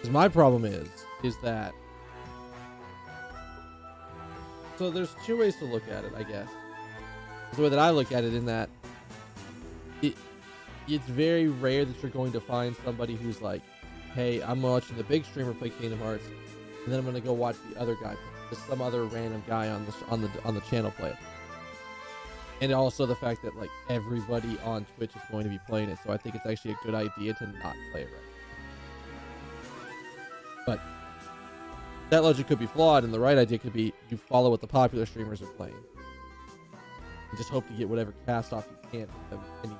'Cause my problem is, is that. So there's two ways to look at it, I guess. The way that I look at it, in that it, it's very rare that you're going to find somebody who's like, "Hey, I'm watching the big streamer play Kingdom Hearts, and then I'm gonna go watch the other guy, just some other random guy on the on the on the channel play it." And also the fact that like everybody on Twitch is going to be playing it, so I think it's actually a good idea to not play it right. But that logic could be flawed, and the right idea could be you follow what the popular streamers are playing, and just hope to get whatever cast off you can with them.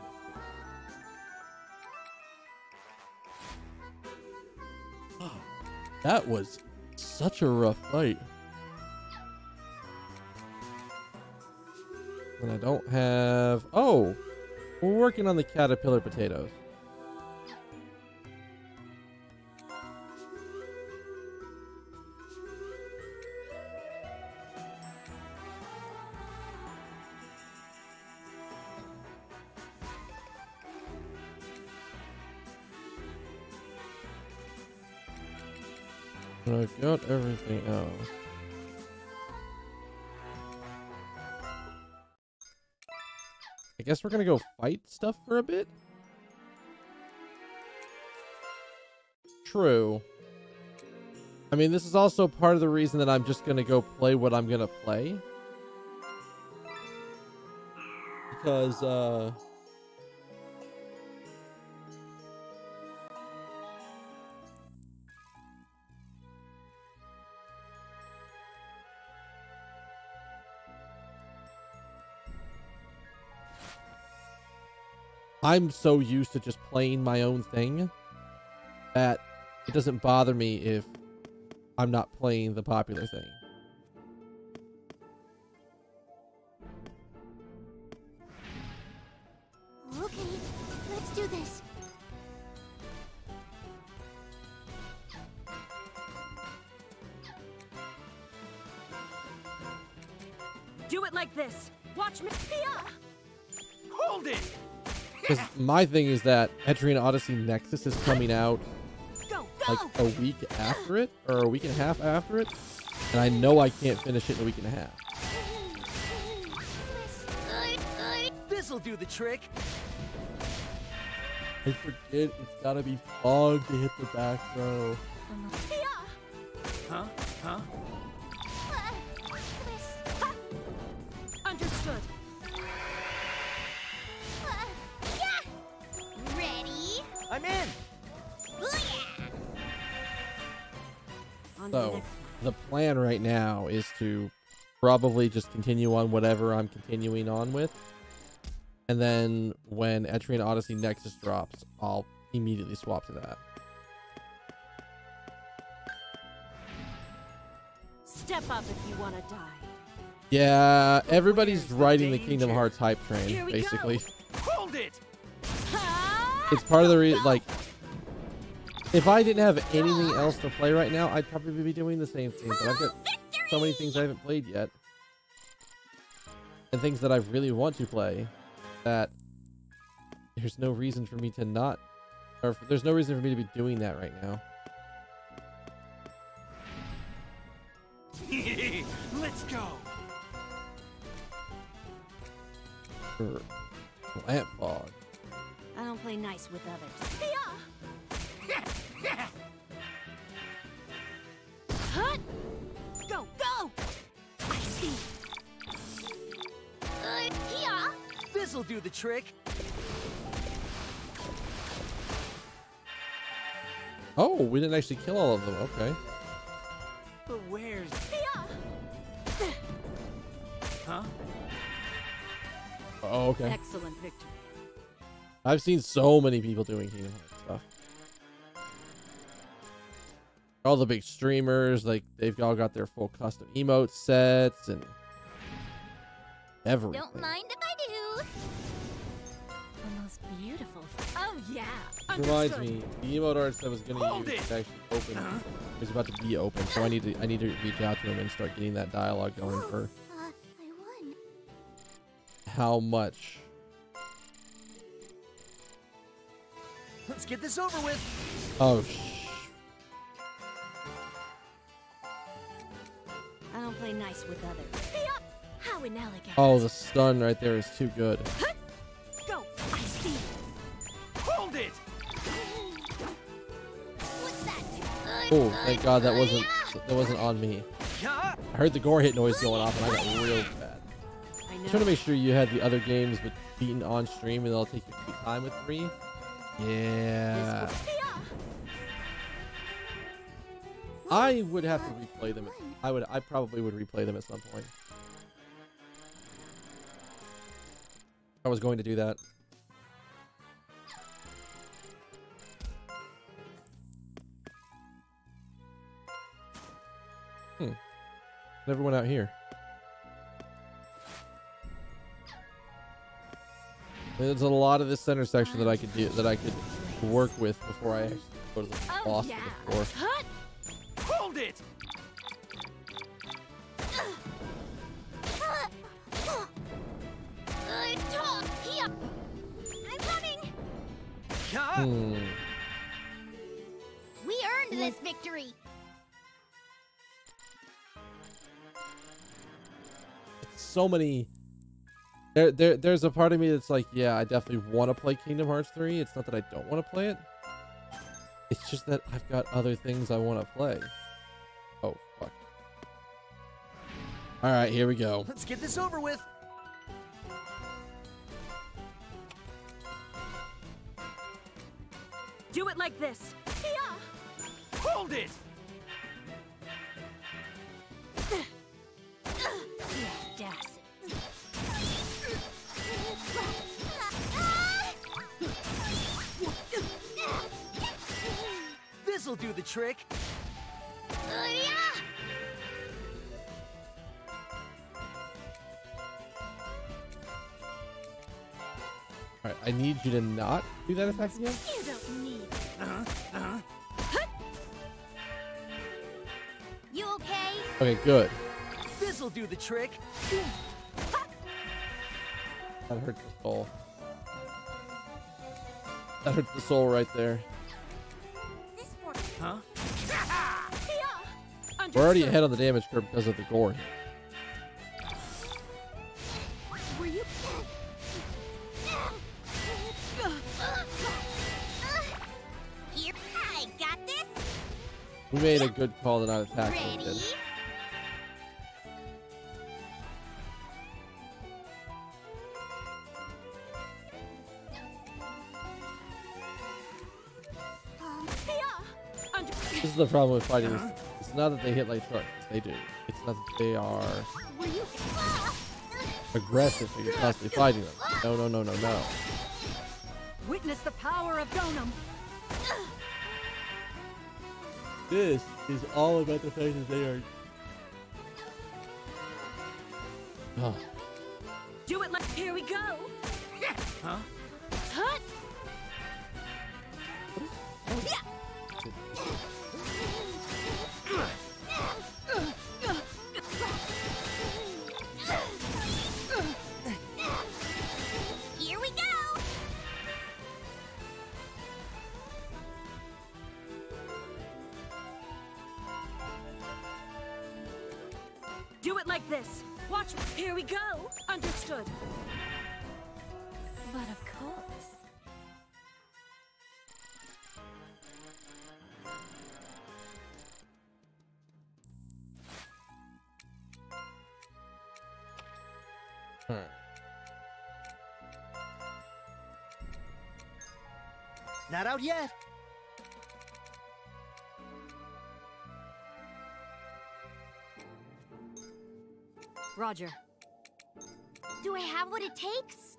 That was such a rough fight. And I don't have. Oh, we're working on the caterpillar potatoes. I've got everything else. I guess we're gonna go fight stuff for a bit. True. I mean, this is also part of the reason that I'm just gonna go play what I'm gonna play. Because, uh... I'm so used to just playing my own thing that it doesn't bother me if I'm not playing the popular thing. Okay, let's do this. Do it like this. Watch me. Hold it! Because my thing is that Etrian Odyssey Nexus is coming out like a week after it, or a week and a half after it, and I know I can't finish it in a week and a half. This'll do the trick. I forget it's gotta be fog to hit the back row. Huh? Huh? So the plan right now is to probably just continue on whatever I'm continuing on with. And then when Etrian Odyssey Nexus drops, I'll immediately swap to that. Step up if you want to die. Yeah, everybody's Where's riding the Kingdom? Hearts hype train, basically. Hold it! It's part of the re- like. If I didn't have anything else to play right now, I'd probably be doing the same thing. But I've got so many things I haven't played yet, and things that I really want to play, that there's no reason for me to not, or there's no reason for me to be doing that right now. [laughs] Let's go! Er, for lamp fog. I don't play nice with others. Hut! Go, go! I see. Uh, yeah. This'll do the trick. Oh, we didn't actually kill all of them. Okay. But where's... Huh? Oh, okay. Excellent victory. I've seen so many people doing Kingdom Hearts All the big streamers, like they've all got their full custom emote sets and everything. Don't mind if I do. The most beautiful. Oh, yeah. Reminds me, the emote artist I was gonna Hold use it! is actually open. Is about to be open, so I need to I need to reach out to him and start getting that dialogue going for Uh, I won. how much. Let's get this over with. Oh sh. I don't play nice with others. How inelegant. Oh, the stun right there is too good. Go! I see. Hold it! What's that? Oh, thank God that wasn't that wasn't on me. I heard the gore hit noise going off and I got real bad. I know. Trying to make sure you had the other games but beaten on stream and they'll take your time with three. Yeah. I would have to replay them. I would. I probably would replay them at some point. I was going to do that. Hmm. Never went out here. There's a lot of this center section that I could do that I could work with before I actually go to the boss Oh, boss yeah. Of the floor. Hut! Hold it! I'm running. Hmm. We earned this victory. so many there, there there's a part of me that's like yeah i definitely want to play kingdom hearts 3 it's not that i don't want to play it it's just that i've got other things i want to play all right here we go Let's get this over with. Do it like this. Hold it! Audacity. This'll do the trick. Uh, yeah. all right i need you to not do that attack again You don't need. uh -huh. Uh -huh. You okay? okay good This'll do the trick. that hurt the soul that hurt the soul right there This for Huh? [laughs] we're already ahead on the damage curve because of the gore we made a good call to not attack him, Ready? Um, This is the problem with fighting. Is it's not that they hit like sharks. They do. It's not that they are aggressive. So you're constantly fighting them. No, no, no, no, no. Witness the power of Donum. This is all about the fact that they are. Oh, Do it like. Here we go. Huh? Hut! Here Hmm. Not out yet. Roger. Do I have what it takes?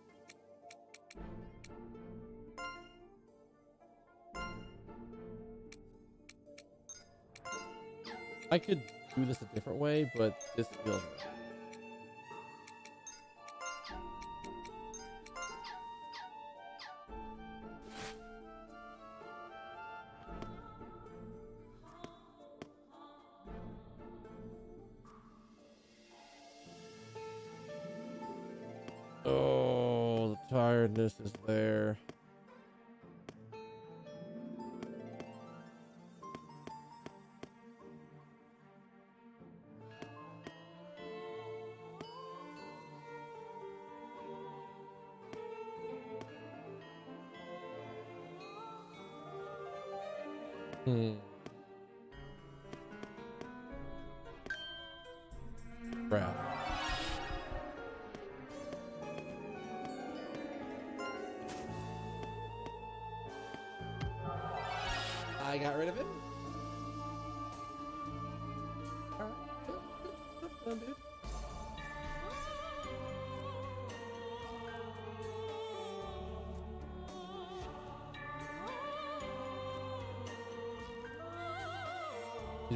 I could do this a different way, but this feels right. Is there.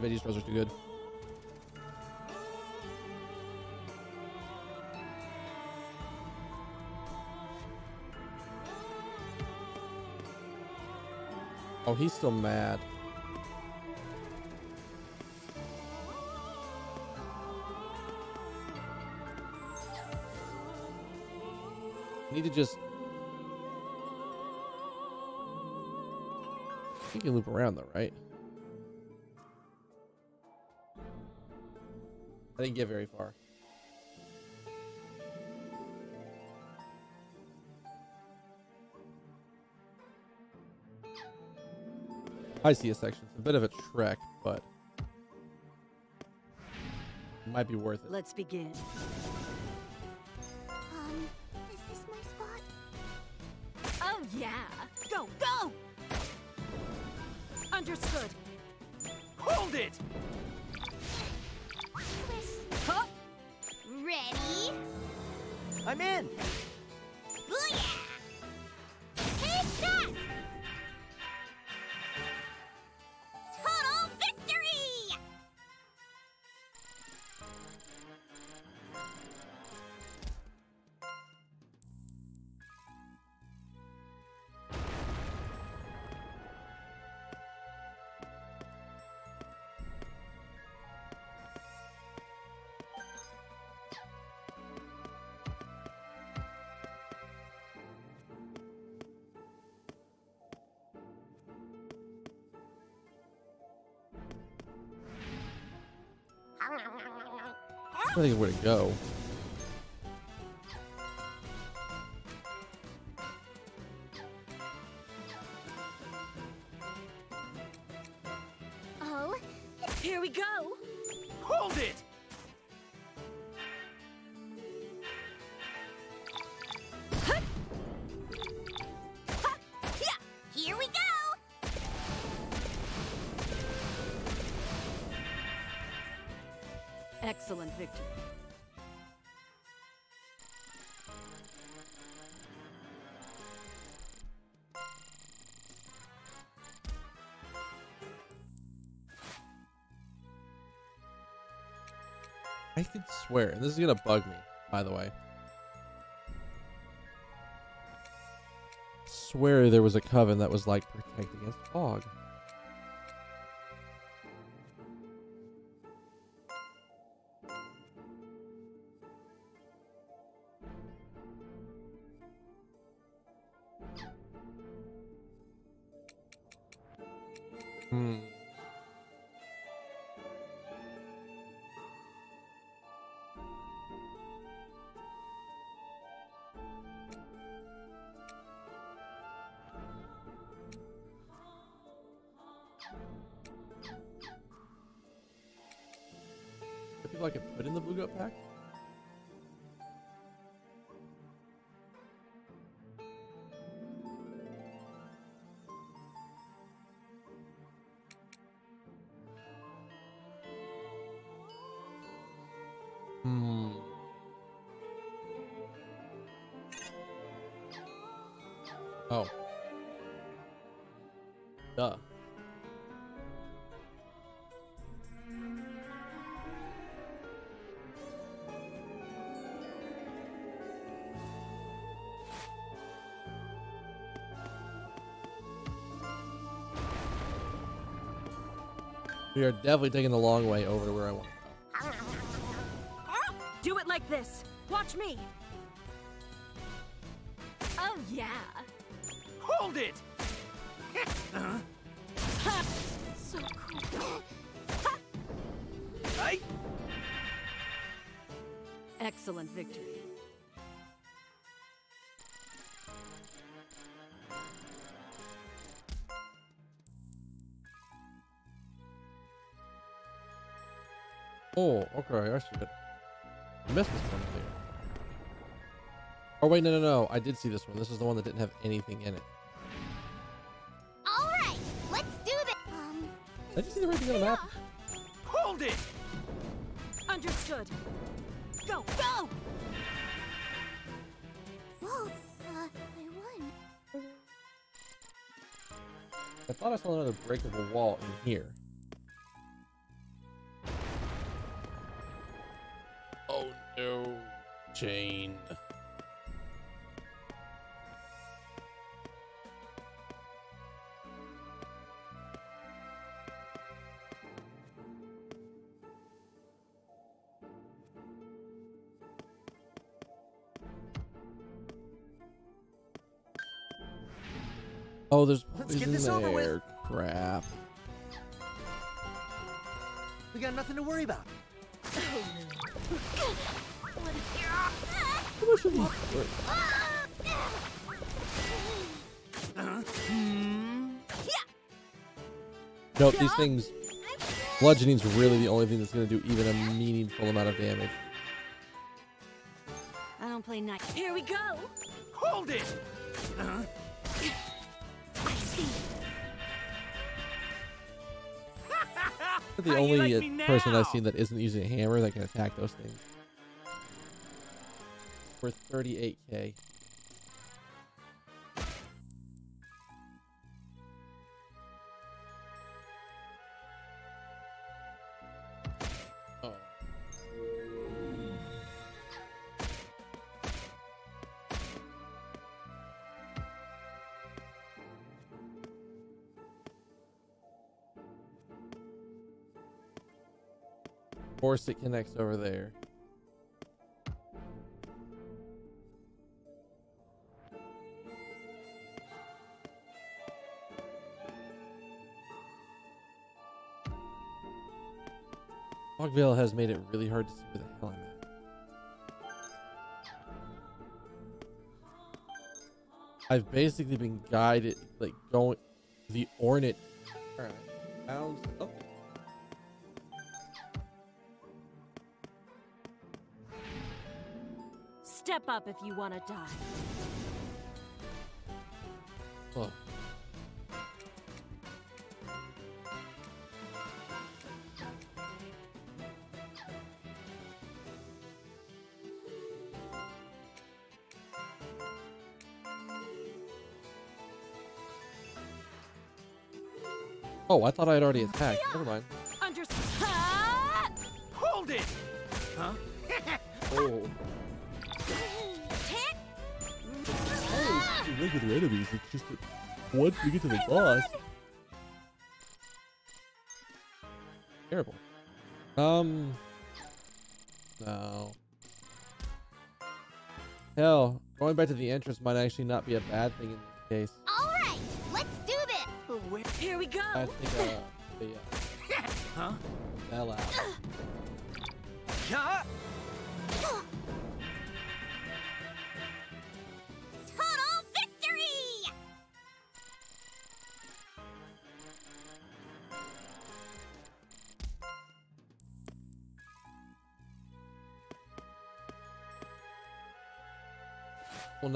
Veggie straws are too good. Oh, he's still mad. Need to just. You can loop around though, right? I didn't get very far. I see a section. It's a bit of a trek, but it might be worth it. Let's begin. Um, is this my spot? Oh, yeah. Go, go! Understood. Hold it! I'm in. I think where to go. Oh, Here we go. Hold it! I could swear, and this is gonna bug me, by the way. Swear there was a coven that was like protect against fog. We are definitely taking the long way over to where I want to go. Do it like this. Watch me. Oh, yeah. Hold it! So cool. I... Excellent victory. Oh, okay, I see it. I missed this one here. Oh wait, no, no, no. I did see this one. This is the one that didn't have anything in it. All right, let's do this. Um, Did you see the right thing on the map? Hold it! Understood. Go, go! whoa, uh, I won. I thought I saw another breakable wall in here. Get this over with. Crap. We got nothing to worry about. [laughs] Nope, these things. Bludgeoning's really the only thing that's going to do even a meaningful amount of damage. I don't play nice. Here we go. Hold it! I The How only like uh, person I've seen that isn't using a hammer that can attack those things. For 38k. Course it connects over there. Fog veil has made it really hard to see where the hell I'm at. I've basically been guided, like going the Ornate. Alright, found something. Up if you want to die. Oh. Oh, I thought I had already attacked. Never mind. Look at the enemies. It's just that once we get to the boss. Terrible. Um. No. Hell, going back to the entrance might actually not be a bad thing in this case. All right, let's do this. Here we go. I think uh, the uh, Huh? fell out.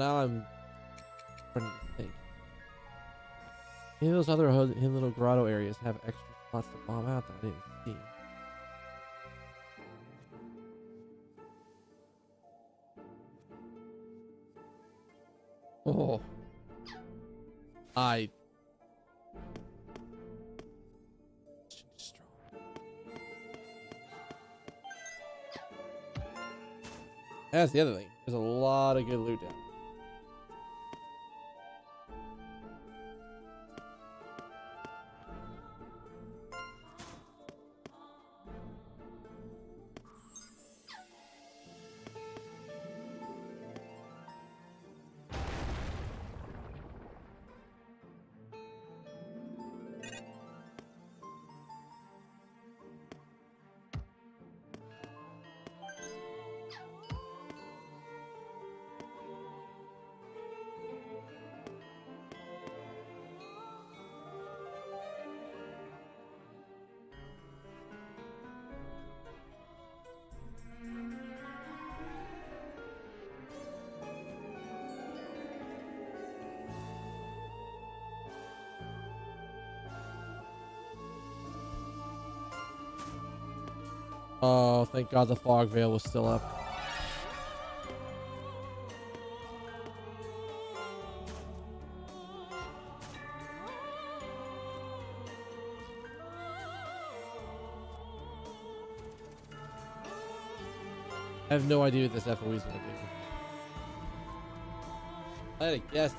Now I'm trying to think. Maybe those other hidden little grotto areas have extra spots to bomb out that I didn't see. Oh. I. That's the other thing. There's a lot of good loot down. Oh, thank God the fog veil was still up. I have no idea what this FOE is going to do. I had a guess.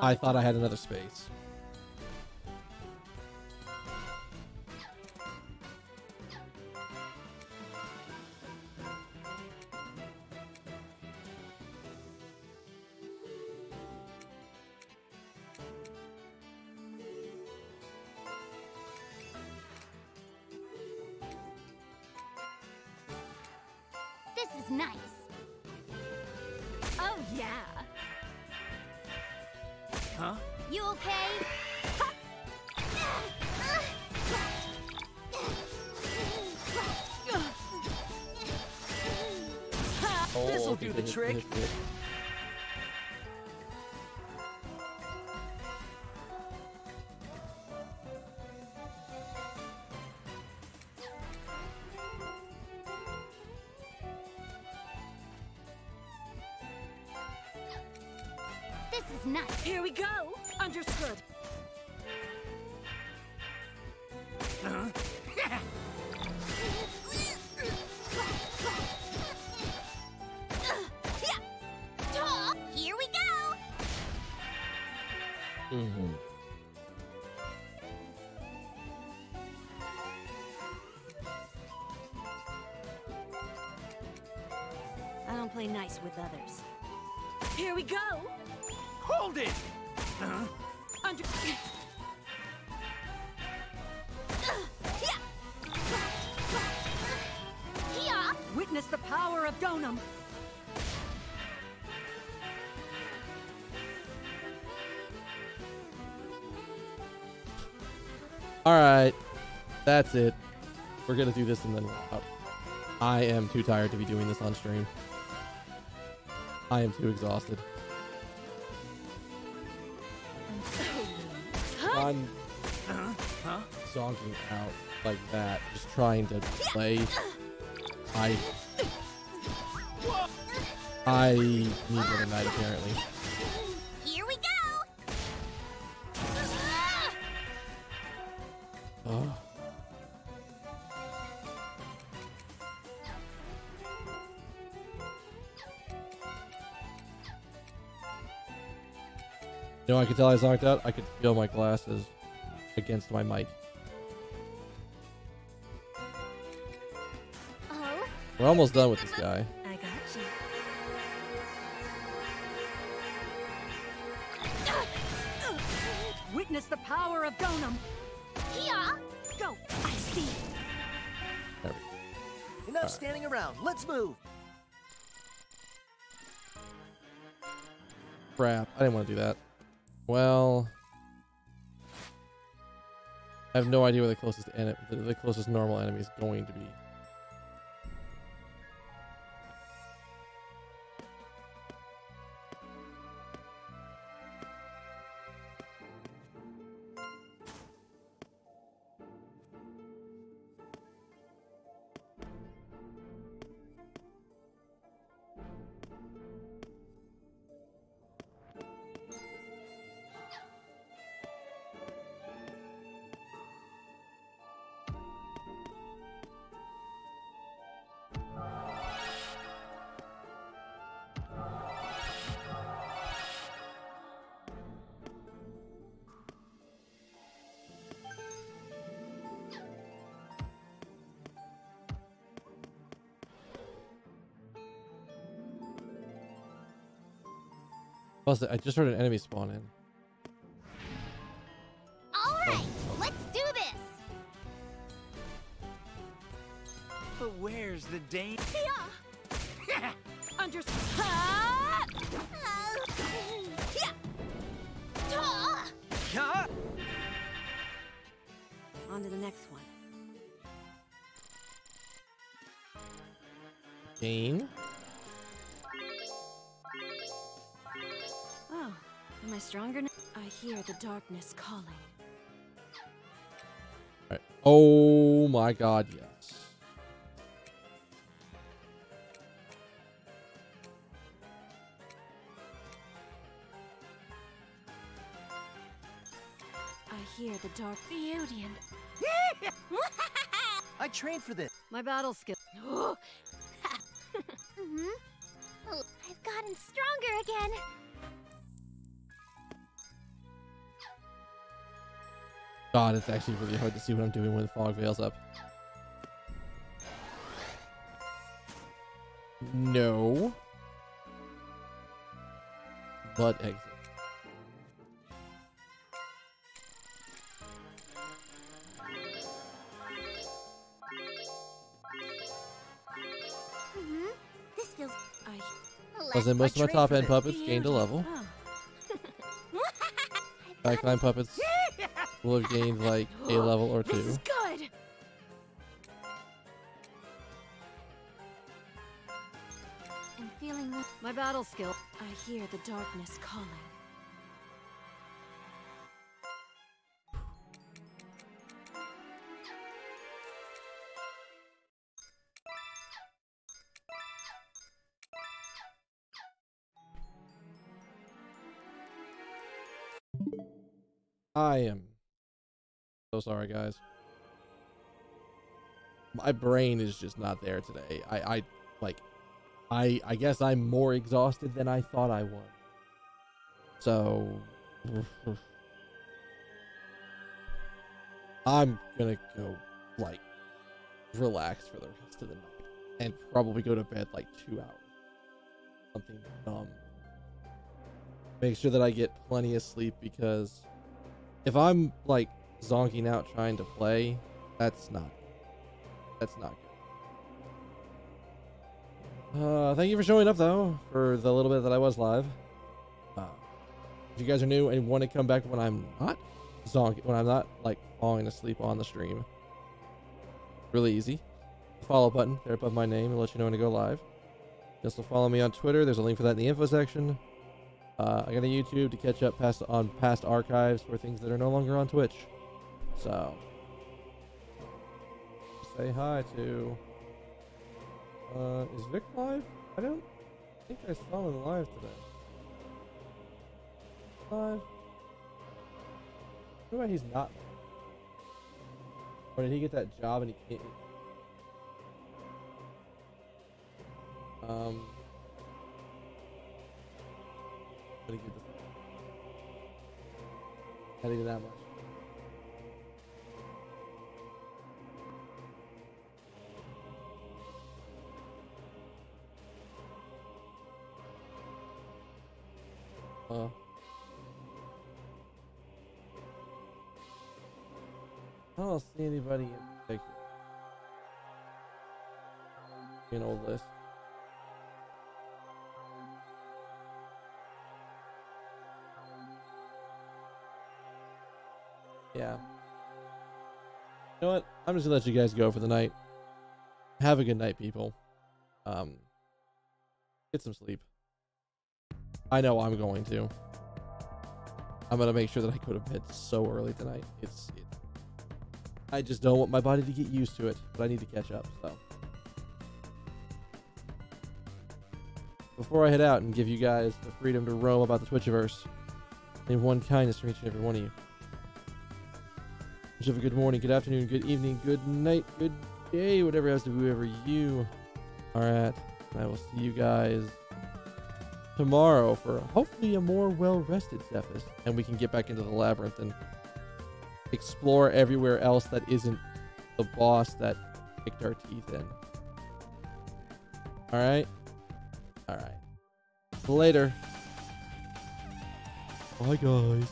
I thought I had another space. All right, that's it. We're gonna do this and then we're out. I am too tired to be doing this on stream. I am too exhausted. I'm Huh? zonking out like that, just trying to play. I I need another night apparently. You know, I could tell I zonked out. I could feel my glasses against my mic. Oh, We're almost done with this guy. I got you. Witness the power of Donum. yeah. Go. I see. There we go. Enough standing around. Let's move. Crap. I didn't want to do that. Well, I have no idea where the closest the, the closest normal enemy is going to be. Plus, I just heard an enemy spawn in. All right, let's do this. But where's the dame? Yeah. Darkness calling. Alright. Oh my god, yes. I hear the dark beauty [laughs] and I trained for this. my battle skill. God, it's actually really hard to see what I'm doing when the fog veils up. No. But exit. Mm-hmm. This feels I. then most of my top end puppets gained a level. Oh, [laughs] Backline puppets [laughs] will have gained like a level or this two. is good. I'm feeling My battle skill. I hear the darkness calling. I am so sorry, guys. My brain is just not there today. I, I like, I, I guess I'm more exhausted than I thought I was. So, [sighs] I'm gonna go like relax for the rest of the night and probably go to bed like two hours. Something dumb. Make sure that I get plenty of sleep because if I'm like zonking out trying to play, that's not that's not good. Uh, thank you for showing up though for the little bit that I was live. Uh, if you guys are new and want to come back when I'm not zonking, when I'm not like falling asleep on the stream, really easy. Follow button there above my name and let you know when to go live. You also follow me on Twitter. There's a link for that in the info section. Uh, I got a YouTube to catch up past on past archives for things that are no longer on Twitch. So say hi to. Uh, is Vic live? I don't think I saw him live today. Live. Why he's not? Or did he get that job and he can't? Um. What did he get this? Not even that much. I don't see anybody in particular. An old list. Yeah. You know what? I'm just gonna let you guys go for the night. Have a good night, people. Um, get some sleep. I know I'm going to. I'm gonna make sure that I go to bed so early tonight. It's it. I just don't want my body to get used to it, but I need to catch up. So before I head out and give you guys the freedom to roam about the Twitchiverse, I have one kindness from each and every one of you. Have a good morning, good afternoon, good evening, good night, good day, whatever it has to be whoever you are at. And I will see you guys tomorrow for hopefully a more well-rested Sephus, and we can get back into the labyrinth and explore everywhere else that isn't the boss that kicked our teeth in. All right, all right. Later. Bye, guys.